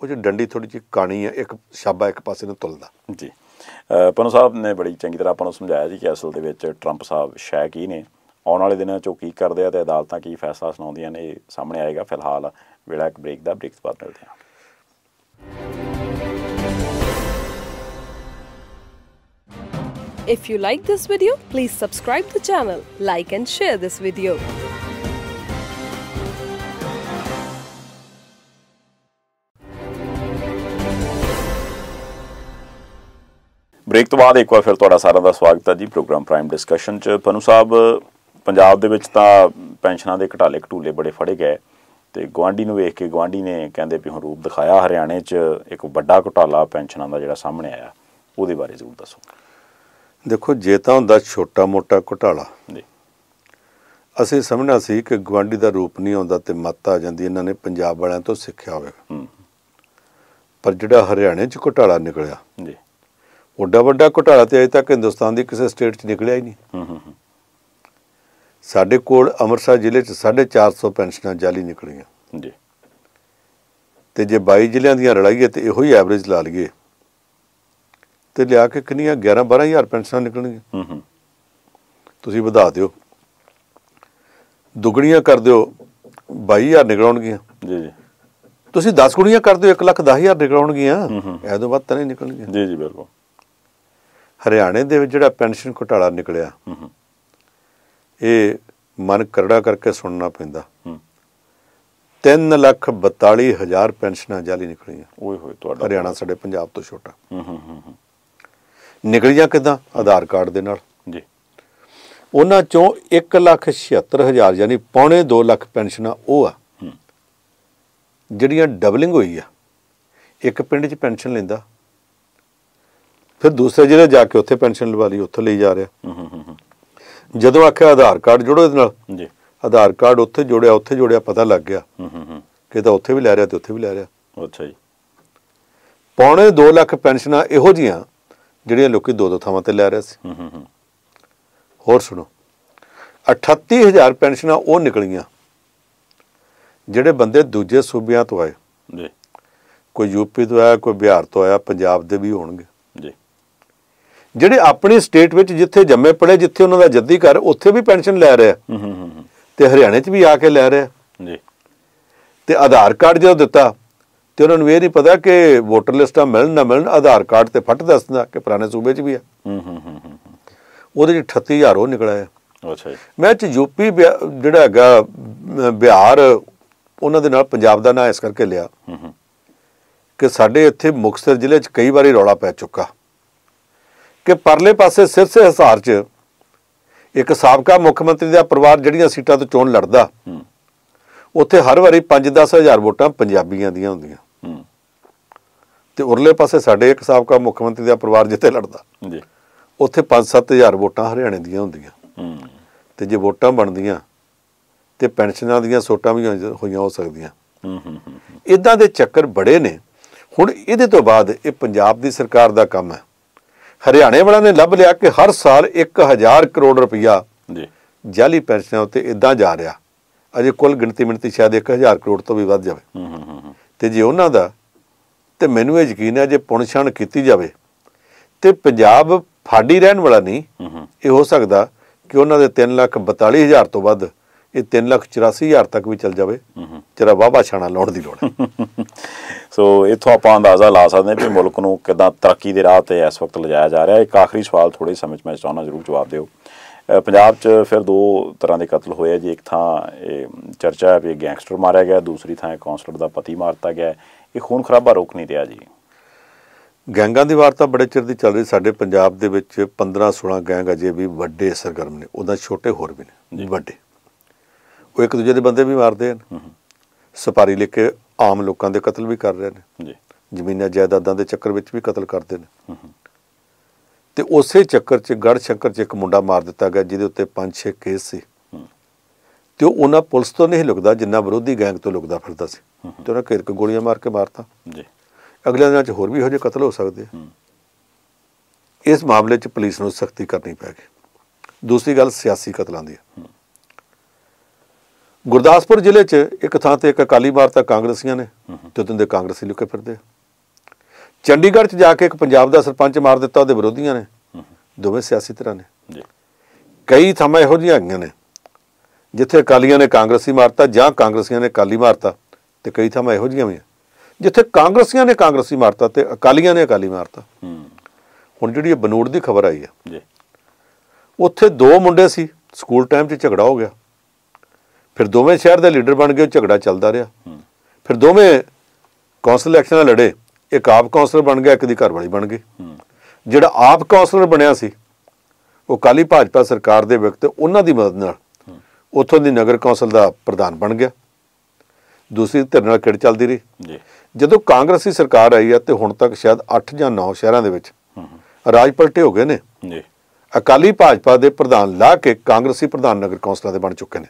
S3: ਉਹ ਜਿਹੜੀ ਡੰਡੀ ਥੋੜੀ ਜਿਹੀ ਕਾਣੀ ਹੈ ਇੱਕ ਸ਼ਾਬਾ ਇੱਕ ਪਾਸੇ ਨੂੰ ਤੁਲਦਾ।
S2: ਜੀ। ਪਨੂ ਸਾਹਿਬ ਨੇ ਬੜੀ ਚੰਗੀ ਤਰ੍ਹਾਂ ਆਪਾਂ ਨੂੰ ਸਮਝਾਇਆ ਜੀ ਕਿ ਅਸਲ ਦੇ ਵਿੱਚ ਟਰੰਪ ਸਾਹਿਬ ਸ਼ੈ ਕੀ ਨੇ। ਆਉਣ ਵਾਲੇ ਦਿਨਾਂ 'ਚ ਉਹ ਕੀ ਕਰਦੇ ਆ ਤੇ ਅਦਾਲਤਾਂ ਕੀ ਫੈਸਲਾ ਸੁਣਾਉਂਦੀਆਂ ਨੇ ਇਹ ਸਾਹਮਣੇ ਆਏਗਾ। ਫਿਲਹਾਲ ਵੇਲਾ ਇੱਕ ਬ੍ਰੇਕ ਦਾ ਬ੍ਰੇਕ ਤੋਂ ਬਾਅਦ ਮਿਲਦੇ ਹਾਂ।
S4: If you like this video, please subscribe the channel, like and share this video.
S2: Break ਤੋਂ ਬਾਅਦ ਇੱਕ ਵਾਰ ਫਿਰ ਤੁਹਾਡਾ ਸਾਰਿਆਂ ਦਾ ਸਵਾਗਤ ਹੈ ਜੀ ਪ੍ਰੋਗਰਾਮ ਪ੍ਰਾਈਮ ਡਿਸਕਸ਼ਨ 'ਚ। ਪਨੂ ਸਾਹਿਬ ਪੰਜਾਬ ਦੇ ਵਿੱਚ ਤਾਂ ਪੈਨਸ਼ਨਾਂ ਦੇ ਘਟਾਲੇ ਘਟੂਲੇ ਬੜੇ ਫੜੇ ਗਏ ਤੇ ਗਵਾਂਢੀ ਨੂੰ ਵੇਖ ਕੇ ਗਵਾਂਢੀ ਨੇ ਕਹਿੰਦੇ ਵੀ ਹੁਣ ਰੂਪ ਦਿਖਾਇਆ ਹਰਿਆਣੇ 'ਚ ਇੱਕ ਵੱਡਾ ਘਟਾਲਾ ਪੈਨਸ਼ਨਾਂ ਦਾ ਜਿਹੜਾ ਸਾਹਮਣੇ ਆਇਆ ਉਹਦੇ ਬਾਰੇ ਜ਼ਰੂਰ ਦੱਸੋ।
S3: ਦੇਖੋ ਜੇ ਤਾਂ ਹੁੰਦਾ ਛੋਟਾ ਮੋਟਾ ਘੁਟਾਲਾ
S2: ਜੀ।
S3: ਅਸੀਂ ਸਮਝਣਾ ਸੀ ਕਿ ਗਵਾਂਢੀ ਦਾ ਰੂਪ ਨਹੀਂ ਆਉਂਦਾ ਤੇ ਮੱਤ ਆ ਜਾਂਦੀ ਇਹਨਾਂ ਨੇ ਪੰਜਾਬ ਵਾਲਿਆਂ ਤੋਂ ਸਿੱਖਿਆ ਹੋਵੇਗਾ।
S2: ਹੂੰ।
S3: ਪਰ ਜਿਹੜਾ ਹਰਿਆਣੇ 'ਚ ਘੁਟਾਲਾ ਨਿਕਲਿਆ
S2: ਜੀ।
S3: ਓਡਾ ਵੱਡਾ ਘੁਟਾਲਾ ਤੇ ਅਜੇ ਤੱਕ ਹਿੰਦੁਸਤਾਨ ਦੀ ਕਿਸੇ ਸਟੇਟ 'ਚ ਨਿਕਲਿਆ ਹੀ ਨਹੀਂ। ਸਾਡੇ ਕੋਲ ਅੰਮ੍ਰਿਤਸਰ ਜ਼ਿਲ੍ਹੇ 'ਚ 450 ਪੈਨਸ਼ਨਾਂ ਜਾਲੀ ਨਿਕਲੀਆਂ।
S2: ਜੀ।
S3: ਤੇ ਜੇ 22 ਜ਼ਿਲ੍ਹਿਆਂ ਦੀਆਂ ਰਲਾਈਏ ਤੇ ਇਹੋ ਹੀ ਐਵਰੇਜ ਲਾ ਲਈਏ ਤੇ ਲਿਆ ਕੇ ਕਿੰਨੀਆਂ? 11 12000 ਪੈਨਸ਼ਨਾਂ ਨਿਕਲਣਗੀਆਂ। ਤੁਸੀਂ ਵਧਾ ਦਿਓ। ਦੁਗਣੀਆਂ ਕਰ ਦਿਓ 22000 ਨਿਕਲਣਗੀਆਂ।
S2: ਜੀ ਜੀ।
S3: ਤੁਸੀਂ 10 ਗੁਣੀਆਂ ਕਰ ਦਿਓ 1 ਲੱਖ 10000 ਨਿਕਲਣਗੀਆਂ। ਇਹ ਤੋਂ ਵੱਧ ਤਾਂ ਨਹੀਂ ਨਿਕਲਣਗੀਆਂ।
S2: ਜੀ ਜੀ ਬਿਲਕੁਲ।
S3: ਹਰਿਆਣੇ ਦੇ ਵਿੱਚ ਜਿਹੜਾ ਪੈਨਸ਼ਨ ਘੁਟਾਲਾ ਨਿਕਲਿਆ ਇਹ ਮਨ ਕਰੜਾ ਕਰਕੇ ਸੁਣਨਾ ਪੈਂਦਾ।
S2: ਹੂੰ।
S3: 3 ਲੱਖ 42 ਹਜ਼ਾਰ ਪੈਨਸ਼ਨਾਂ ਜਾਲੀ ਨਿਕਲੀਆਂ।
S2: ਓਏ ਹੋਏ ਤੁਹਾਡਾ
S3: ਹਰਿਆਣਾ ਸਾਡੇ ਪੰਜਾਬ ਤੋਂ ਛੋਟਾ।
S2: ਹੂੰ ਹੂੰ
S3: ਨਿਕਲੀਆਂ ਕਿਦਾਂ? ਆਧਾਰ ਕਾਰਡ ਦੇ ਨਾਲ।
S2: ਜੀ।
S3: ਉਹਨਾਂ ਚੋਂ 1 ਲੱਖ 76 ਹਜ਼ਾਰ ਯਾਨੀ ਪੌਣੇ 2 ਲੱਖ ਪੈਨਸ਼ਨਾਂ ਉਹ ਆ ਜਿਹੜੀਆਂ ਡਬਲਿੰਗ ਹੋਈ ਆ। ਇੱਕ ਪਿੰਡ 'ਚ ਪੈਨਸ਼ਨ ਲੈਂਦਾ ਫਿਰ ਦੂਸਰੇ ਜ਼ਿਲ੍ਹੇ ਜਾ ਕੇ ਉੱਥੇ ਪੈਨਸ਼ਨ ਲਵਾ ਲਈ ਉੱਥੇ ਲਈ ਜਾ ਰਿਹਾ।
S2: ਹੂੰ ਹੂੰ ਹੂੰ ਹੂੰ।
S3: ਜਦੋਂ ਆਖਿਆ ਆਧਾਰ ਕਾਰਡ ਜੋੜੋ ਇਹਦੇ ਨਾਲ।
S2: ਜੀ।
S3: ਆਧਾਰ ਕਾਰਡ ਉੱਥੇ ਜੋੜਿਆ ਉੱਥੇ ਜੋੜਿਆ ਪਤਾ ਲੱਗ ਗਿਆ।
S2: ਹੂੰ ਹੂੰ ਹੂੰ।
S3: ਕਿ ਤਾਂ ਉੱਥੇ ਵੀ ਲੈ ਰਿਹਾ ਤੇ ਉੱਥੇ ਵੀ ਲੈ ਰਿਹਾ।
S2: ਅੱਛਾ ਜੀ।
S3: ਪੌਣੇ 2 ਲੱਖ ਪੈਨਸ਼ਨਾਂ ਇਹੋ ਜੀਆਂ ਜਿਹੜੀਆਂ ਲੋਕੀ ਦੋ ਦੋ ਥਾਵਾਂ ਤੇ ਲੈ ਰਹੇ ਸੀ।
S2: ਹੂੰ ਹੂੰ ਹੂੰ।
S3: ਹੋਰ ਸੁਣੋ। 38000 ਪੈਨਸ਼ਨਾਂ ਉਹ ਨਿਕਲੀਆਂ ਜਿਹੜੇ ਬੰਦੇ ਦੂਜੇ ਸੂਬਿਆਂ ਤੋਂ ਆਏ।
S2: ਜੀ।
S3: ਕੋਈ ਯੂਪੀ ਤੋਂ ਆਇਆ ਕੋਈ ਬਿਹਾਰ ਤੋਂ ਆਇਆ ਪੰਜਾਬ ਦੇ ਵੀ ਹੋਣਗੇ। ਜਿਹੜੇ ਆਪਣੀ ਸਟੇਟ ਵਿੱਚ ਜਿੱਥੇ ਜੰਮੇ ਪੜੇ ਜਿੱਥੇ ਉਹਨਾਂ ਦਾ ਜੱਦੀ ਘਰ ਉੱਥੇ ਵੀ ਪੈਨਸ਼ਨ ਲੈ ਰਿਹਾ। ਤੇ ਹਰਿਆਣੇ 'ਚ ਵੀ ਆ ਕੇ ਲੈ ਰਿਹਾ।
S2: ਜੀ।
S3: ਤੇ ਆਧਾਰ ਕਾਰਡ ਜਦੋਂ ਦਿੱਤਾ ਤੇ ਉਹਨਾਂ ਨੂੰ ਇਹ ਨਹੀਂ ਪਤਾ ਕਿ ਵੋਟਰ ਲਿਸਟਾਂ ਮਿਲਣ ਨਾ ਮਿਲਣ ਆਧਾਰ ਕਾਰਡ ਤੇ ਫਟ ਦੱਸਦਾ ਕਿ ਪੁਰਾਣੇ ਸੂਬੇ 'ਚ ਵੀ ਆ। ਉਹਦੇ 'ਚ 38000 ਉਹ ਨਿਕਲਿਆ।
S2: ਅੱਛਾ ਜੀ।
S3: ਮੈਂ ਚ ਯੂਪੀ ਜਿਹੜਾ ਹੈਗਾ ਬਿਹਾਰ ਉਹਨਾਂ ਦੇ ਨਾਲ ਪੰਜਾਬ ਦਾ ਨਾਂ ਇਸ ਕਰਕੇ ਲਿਆ ਕਿ ਸਾਡੇ ਇੱਥੇ ਮੁਕਤਸਰ ਜ਼ਿਲ੍ਹੇ 'ਚ ਕਈ ਵਾਰੀ ਰੌਲਾ ਪੈ ਚੁੱਕਾ। ਕਿ ਪਰਲੇ ਪਾਸੇ ਸਿਰਸੇ ਹਿਸਾਰ 'ਚ ਇੱਕ ਸਾਬਕਾ ਮੁੱਖ ਮੰਤਰੀ ਦਾ ਪਰਿਵਾਰ ਜਿਹੜੀਆਂ ਸੀਟਾਂ ਤੋਂ ਚੋਣ ਲੜਦਾ ਉੱਥੇ ਹਰ ਵਾਰੀ 5-10 ਹਜ਼ਾਰ ਵੋਟਾਂ ਪੰਜਾਬੀਆਂ ਦੀਆਂ ਹੁੰਦੀਆਂ। ਤੇ ਉਰਲੇ ਪਾਸੇ ਸਾਡੇ ਇੱਕ ਸਾਬਕਾ ਮੁੱਖ ਮੰਤਰੀ ਦਾ ਪਰਿਵਾਰ ਜਿੱਥੇ ਲੜਦਾ
S2: ਜੀ।
S3: ਉੱਥੇ 5-7 ਹਜ਼ਾਰ ਵੋਟਾਂ ਹਰਿਆਣੇ ਦੀਆਂ ਹੁੰਦੀਆਂ। ਤੇ ਜੇ ਵੋਟਾਂ ਬਣਦੀਆਂ ਤੇ ਪੈਨਸ਼ਨਾਂ ਦੀਆਂ ਸੋਟਾਂ ਵੀ ਹੋਈ- ਹੋਈਆਂ ਹੋ ਸਕਦੀਆਂ।
S2: ਹੂੰ ਹੂੰ ਹੂੰ।
S3: ਇਦਾਂ ਦੇ ਚੱਕਰ ਬੜੇ ਨੇ। ਹੁਣ ਇਹਦੇ ਤੋਂ ਬਾਅਦ ਇਹ ਪੰਜਾਬ ਦੀ ਸਰਕਾਰ ਦਾ ਕੰਮ ਹੈ। ਹਰਿਆਣੇ ਵਾਲਿਆਂ ਨੇ ਲੱਭ ਲਿਆ ਕਿ ਹਰ ਸਾਲ 1000 ਕਰੋੜ ਰੁਪਈਆ
S2: ਜੀ।
S3: ਜਾਲੀ ਪੈਨਸ਼ਨਾਂ ਉੱਤੇ ਇਦਾਂ ਜਾ ਰਿਹਾ। ਅਜੇ ਕੁੱਲ ਗਿਣਤੀ ਮਿਣਤੀ ਸ਼ਾਇਦ 1000 ਕਰੋੜ ਤੋਂ ਵੀ ਵੱਧ ਜਾਵੇ।
S2: ਹੂੰ।
S3: ਤੇ ਜੇ ਉਹਨਾਂ ਦਾ ਤੇ ਮੈਨੂੰ ਇਹ ਯਕੀਨ ਹੈ ਜੇ ਪੁਣਛਾਣ ਕੀਤੀ ਜਾਵੇ ਤੇ ਪੰਜਾਬ ਫਾੜੀ ਰਹਿਣ ਵਾਲਾ ਨਹੀਂ ਇਹ ਹੋ ਸਕਦਾ ਕਿ ਉਹਨਾਂ ਦੇ 3 ਲੱਖ 42 ਹਜ਼ਾਰ ਤੋਂ ਵੱਧ ਇਹ 3 ਲੱਖ 84 ਹਜ਼ਾਰ ਤੱਕ ਵੀ ਚੱਲ ਜਾਵੇ। ਜਰਾ ਵਾਹਵਾ ਛਾਣਾ ਲਾਉਣ ਦੀ ਲੋੜ ਹੈ।
S2: ਸੋ ਇਥੋਂ ਆਪਾਂ ਅੰਦਾਜ਼ਾ ਲਾ ਸਕਦੇ ਹਾਂ ਕਿ ਮੁਲਕ ਨੂੰ ਕਿਦਾਂ ਤਰੱਕੀ ਦੇ ਰਾਹ ਤੇ ਇਸ ਵਕਤ ਲਿਜਾਇਆ ਜਾ ਰਿਹਾ। ਹੈ ਇੱਕ ਆਖਰੀ ਸਵਾਲ ਥੋੜੇ ਸਮੇਂ 'ਚ ਮੈਂ ਚਾਹੁੰਦਾ ਜ਼ਰੂਰ ਜਵਾਬ ਦਿਓ। ਪੰਜਾਬ 'ਚ ਫਿਰ ਦੋ ਤਰ੍ਹਾਂ ਦੇ ਕਤਲ ਹੋਏ ਆ ਜੀ। ਇੱਕ ਥਾਂ ਇਹ ਚਰਚਾ ਹੈ ਵੀ ਗੈਂਗਸਟਰ ਮਾਰਿਆ ਗਿਆ ਦੂਸਰੀ ਥਾਂ ਇੱਕ ਕਾਉਂਸਲਰ ਦਾ ਪਤੀ ਮਾਰਤਾ ਗਿਆ। ਇਹ ਖੂਨ ਖਰਾਬਾ ਰੋਕ ਨਹੀਂ ਰਿਹਾ ਜੀ।
S3: ਗੈਂਗਾਂ ਦੀ ਵਾਰਤਾ ਬੜੇ ਚਿਰ ਦੀ ਚੱਲ ਰਹੀ ਸਾਡੇ ਪੰਜਾਬ ਦੇ ਵਿੱਚ 15 16 ਗੈਂਗ ਅਜੇ ਵੀ ਵੱਡੇ ਸਰਗਰਮ ਨੇ। ਉਹਦਾ ਛੋਟੇ ਹੋਰ ਵੀ ਨੇ। ਵੱਡੇ। ਉਹ ਇੱਕ ਦੂਜੇ ਦੇ ਬੰਦੇ ਵੀ ਮਾਰਦੇ ਹਨ। ਸਪਾਰੀ ਲੈ ਕੇ ਆਮ ਲੋਕਾਂ ਦੇ ਕਤਲ ਵੀ ਕਰ ਰਹੇ ਨੇ।
S2: ਜੀ।
S3: ਜ਼ਮੀਨਾਂ ਜਾਇਦਾਦਾਂ ਦੇ ਚੱਕਰ ਵਿੱਚ ਵੀ ਕਤਲ ਕਰਦੇ ਨੇ। ਤੇ ਉਸੇ ਚੱਕਰ 'ਚ ਗੜ ਸ਼ੰਕਰ 'ਚ ਇੱਕ ਮੁੰਡਾ ਮਾਰ ਦਿੱਤਾ ਗਿਆ ਜਿਹਦੇ ਉੱਤੇ 5-6 ਕੇਸ ਸੀ। ਤੇ ਉਹ ਉਹਨਾਂ ਪੁਲਿਸ ਤੋਂ ਨਹੀਂ ਲੁਕਦਾ ਜਿੰਨਾ ਵਿਰੋਧੀ ਗੈਂਗ ਤੋਂ ਲੁਕਦਾ ਫਿਰਦਾ ਸੀ। ਤੇ ਉਹਨਾਂ ਘੇਰ ਕੇ ਗੋਲੀਆਂ ਮਾਰ ਕੇ ਮਾਰਤਾ।
S2: ਜੀ।
S3: ਅਗਲੇ ਦਿਨਾਂ 'ਚ ਹੋਰ ਵੀ ਇਹੋ ਜਿਹੇ ਕਤਲ ਹੋ ਸਕਦੇ। ਇਸ ਮਾਮਲੇ 'ਚ ਪੁਲਿਸ ਨੂੰ ਸਖਤੀ ਕਰਨੀ ਪੈਗੀ ਦੂਸਰੀ ਗੱਲ ਸਿਆਸੀ ਕਤਲਾਂ ਦੀ ਹੈ। ਗੁਰਦਾਸਪੁਰ ਜ਼ਿਲ੍ਹੇ 'ਚ ਇੱਕ ਥਾਂ ਤੇ ਇੱਕ ਅਕਾਲੀ ਮਾਰਤਾ ਕਾਂਗਰਸੀਆਂ ਨੇ ਤੇ ਉਦੋਂ ਦੇ ਕਾਂਗਰਸੀ ਲੁਕੇ ਫਿਰਦੇ ਆ। ਚੰਡੀਗੜ੍ਹ 'ਚ ਜਾ ਕੇ ਇੱਕ ਪੰਜਾਬ ਦਾ ਸਰਪੰਚ ਮਾਰ ਦਿੱਤਾ ਉਹਦੇ ਵਿਰੋਧੀਆਂ ਨੇ। ਦੋਵੇਂ ਸਿਆਸੀ ਤਰ੍ਹਾਂ ਨੇ।
S2: ਜੀ।
S3: ਕਈ ਥਾਵਾਂ ਇਹੋ ਜਿਹੀਆਂ ਹੈਗੀਆਂ ਨੇ ਜਿੱਥੇ ਅਕਾਲੀਆਂ ਨੇ ਕਾਂਗਰਸੀ ਮਾਰਤਾ ਜਾਂ ਕਾਂਗਰਸੀਆਂ ਨੇ ਅਕਾਲੀ ਮਾਰਤਾ ਤੇ ਕਈ ਥਾਵਾਂ ਇਹੋ ਜਿਹੀਆਂ ਵੀ ਆ। ਜਿੱਥੇ ਕਾਂਗਰਸੀਆਂ ਨੇ ਕਾਂਗਰਸੀ ਮਾਰਤਾ ਤੇ ਅਕਾਲੀਆਂ ਨੇ ਅਕਾਲੀ ਮਾਰਤਾ।
S2: ਹੂੰ।
S3: ਹੁਣ ਜਿਹੜੀ ਇਹ ਬਨੂੜ ਦੀ ਖਬਰ ਆਈ ਹੈ
S2: ਜੀ।
S3: ਉੱਥੇ ਦੋ ਮੁੰਡੇ ਸੀ ਸਕੂਲ ਟਾਈਮ 'ਚ ਝਗੜਾ ਹੋ ਗਿਆ। ਫਿਰ ਦੋਵੇਂ ਸ਼ਹਿਰ ਦੇ ਲੀਡਰ ਬਣ ਗਏ ਉਹ ਝਗੜਾ ਚੱਲਦਾ ਰਿਹਾ। ਫਿਰ ਦੋਵੇਂ ਕੌਂਸਲ ਇਲੈਕਸ਼ਨਾਂ ਲੜੇ ਇੱਕ ਆਪ ਕੌਂਸਲਰ ਬਣ ਗਿਆ ਇੱਕ ਦੀ ਘਰਵਾਲੀ ਬਣ ਗਈ। ਜਿਹੜਾ ਆਪ ਕੌਂਸਲਰ ਬਣਿਆ ਸੀ ਉਹ ਕਾਲੀ ਭਾਜਪਾ ਸਰਕਾਰ ਦੇ ਵਕਤ ਉਹਨਾਂ ਦੀ ਮਦਦ ਨਾਲ ਉੱਥੋਂ ਦੀ ਨਗਰ ਕੌਂਸਲ ਦਾ ਪ੍ਰਧਾਨ ਬਣ ਗਿਆ। ਦੂਸਰੀ ਧਿਰ ਨਾਲ ਕਿੜ ਚੱਲਦੀ ਰਹੀ।
S2: ਜੀ।
S3: ਜਦੋਂ ਕਾਂਗਰਸੀ ਸਰਕਾਰ ਆਈ ਹੈ ਤੇ ਹੁਣ ਤੱਕ ਸ਼ਾਇਦ 8 ਜਾਂ 9 ਸ਼ਹਿਰਾਂ ਦੇ ਵਿੱਚ ਰਾਜ ਪਲਟੇ ਹੋ ਗਏ ਨੇ।
S2: ਜੀ।
S3: ਅਕਾਲੀ ਭਾਜਪਾ ਦੇ ਪ੍ਰਧਾਨ ਲਾ ਕੇ ਕਾਂਗਰਸੀ ਪ੍ਰਧਾਨ ਨਗਰ ਕੌਂਸਲਾਂ ਦੇ ਬਣ ਚੁੱਕੇ ਨੇ।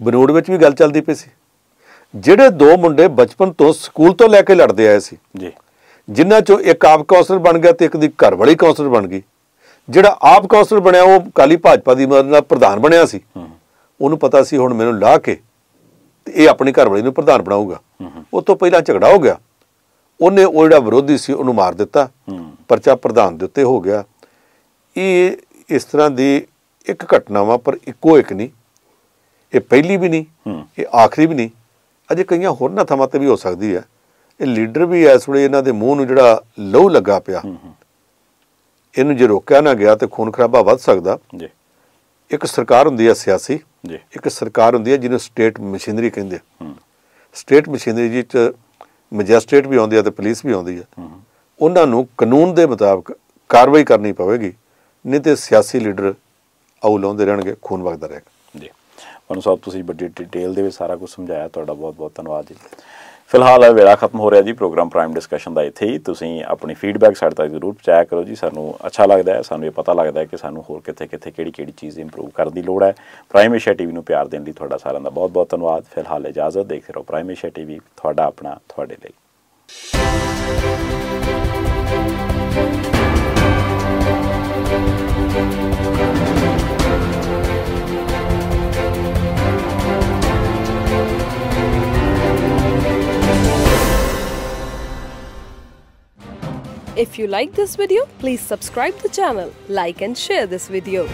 S3: ਬਨੂੜ ਵਿੱਚ ਵੀ ਗੱਲ ਚੱਲਦੀ ਪਈ ਸੀ। ਜਿਹੜੇ ਦੋ ਮੁੰਡੇ ਬਚਪਨ ਤੋਂ ਸਕੂਲ ਤੋਂ ਲੈ ਕੇ ਲੜਦੇ ਆਏ ਸੀ।
S2: ਜੀ।
S3: ਜਿਨ੍ਹਾਂ ਚੋਂ ਇੱਕ ਆਪ ਕੌਂਸਲਰ ਬਣ ਗਿਆ ਤੇ ਇੱਕ ਦੀ ਘਰ ਵਾਲੀ ਕੌਂਸਲਰ ਬਣ ਗਈ। ਜਿਹੜਾ ਆਪ ਕੌਂਸਲਰ ਬਣਿਆ ਉਹ ਕਾਲੀ ਭਾਜਪਾ ਦੀ ਮਦਦ ਨਾਲ ਪ੍ਰਧਾਨ ਬਣਿਆ ਸੀ। ਉਹਨੂੰ ਪਤਾ ਸੀ ਹੁਣ ਮੈਨੂੰ ਲਾ ਕੇ ਤੇ ਇਹ ਆਪਣੀ ਘਰ ਵਾਲੀ ਨੂੰ ਪ੍ਰਧਾਨ ਬਣਾਊਗਾ। ਉਹ ਤੋਂ ਪਹਿਲਾਂ ਝਗੜਾ ਹੋ ਗਿਆ। ਉਹਨੇ ਉਹ ਜਿਹੜਾ ਵਿਰੋਧੀ ਸੀ ਉਹਨੂੰ ਮਾਰ ਦਿੱਤਾ। ਪਰਚਾ ਪ੍ਰਧਾਨ ਦੇ ਉੱਤੇ ਹੋ ਗਿਆ। ਇਹ ਇਸ ਤਰ੍ਹਾਂ ਦੀ ਇੱਕ ਘਟਨਾ ਵਾ ਪਰ ਇੱਕੋ ਇੱਕ ਨਹੀਂ ਇਹ ਪਹਿਲੀ ਵੀ ਨਹੀਂ। ਇਹ ਆਖਰੀ ਵੀ ਨਹੀਂ। ਅਜੇ ਕਈਆਂ ਹੋਰਨਾਂ ਥਾਵਾਂ ਤੇ ਵੀ ਹੋ ਸਕਦੀ ਹੈ। ਇਹ ਲੀਡਰ ਵੀ ਇਸ ਵੇਲੇ ਇਹਨਾਂ ਦੇ ਮੂੰਹ ਨੂੰ ਜਿਹੜਾ ਲਹੂ ਲੱਗਾ ਪਿਆ। ਇਹਨੂੰ ਜੇ ਰੋਕਿਆ ਨਾ ਗਿਆ ਤੇ ਖੂਨ ਖਰਾਬਾ ਵੱਧ ਸਕਦਾ।
S2: ਜੀ।
S3: ਇੱਕ ਸਰਕਾਰ ਹੁੰਦੀ ਹੈ ਸਿਆਸੀ
S2: ਜੀ।
S3: ਇੱਕ ਸਰਕਾਰ ਹੁੰਦੀ ਹੈ ਜਿਹਨੂੰ ਸਟੇਟ ਮਸ਼ੀਨਰੀ ਕਹਿੰਦੇ ਆ। ਸਟੇਟ ਮਸ਼ੀਨਰੀ ਜੀ ਚ ਮੈਜਿਸਟ੍ਰੇਟ ਵੀ ਆਉਂਦੀ ਹੈ ਤੇ ਪੁਲਿਸ ਵੀ ਆਉਂਦੀ ਹੈ। ਉਹਨਾਂ ਨੂੰ ਕਾਨੂੰਨ ਦੇ ਮੁਤਾਬਕ ਕਾਰਵਾਈ ਕਰਨੀ ਪਵੇਗੀ ਨਹੀਂ ਤੇ ਸਿਆਸੀ ਲੀਡਰ ਆਉ ਲਾਉਂਦੇ ਰਹਿਣਗੇ ਖੂਨ ਵਗਦਾ ਰਹੇਗਾ।
S2: ਮਨੂ ਸਾਹਿਬ ਤੁਸੀਂ ਵੱਡੀ ਡਿਟੇਲ ਦੇ ਵਿੱਚ ਸਾਰਾ ਕੁਝ ਸਮਝਾਇਆ, ਤੁਹਾਡਾ ਬਹੁਤ ਬਹੁਤ ਧੰਨਵਾਦ ਜੀ। ਫਿਲਹਾਲ ਇਹ ਵੇਲਾ ਖਤਮ ਹੋ ਰਿਹਾ ਜੀ, ਪ੍ਰੋਗਰਾਮ ਪ੍ਰਾਈਮ ਡਿਸਕਸ਼ਨ ਦਾ ਇੱਥੇ ਹੀ। ਤੁਸੀਂ ਆਪਣੀ ਫੀਡਬੈਕ ਸਾਡੇ ਤੱਕ ਜ਼ਰੂਰ ਪਹੁੰਚਾਇਆ ਕਰੋ ਜੀ। ਸਾਨੂੰ ਅੱਛਾ ਲੱਗਦਾ ਹੈ, ਸਾਨੂੰ ਇਹ ਪਤਾ ਲੱਗਦਾ ਹੈ ਕਿ ਸਾਨੂੰ ਹੋਰ ਕਿੱਥੇ ਕਿੱਥੇ ਕਿਹੜੀ ਕਿਹੜੀ ਚੀਜ਼ ਇੰਪਰੂਵ ਕਰਨ ਦੀ ਲੋੜ ਹੈ। ਪ੍ਰਾਈਮ ਏਸ਼ੀਆ ਟੀਵੀ ਨੂੰ ਪਿਆਰ ਦੇਣ ਲਈ ਤੁਹਾਡਾ ਸਾਰਿਆਂ ਦਾ ਬਹੁਤ ਬਹੁਤ ਧੰਨਵਾਦ। ਫਿਲਹਾਲ ਇਜਾਜ਼ਤ, ਦੇਖਦੇ ਰਹੋ ਪ੍ਰਾਈਮ ਏਸ਼ੀਆ ਟੀਵੀ ਤੁਹਾਡਾ ਆਪਣਾ, ਤੁਹਾਡੇ ਲਈ।
S4: If you like this video, please subscribe the channel, like and share this video.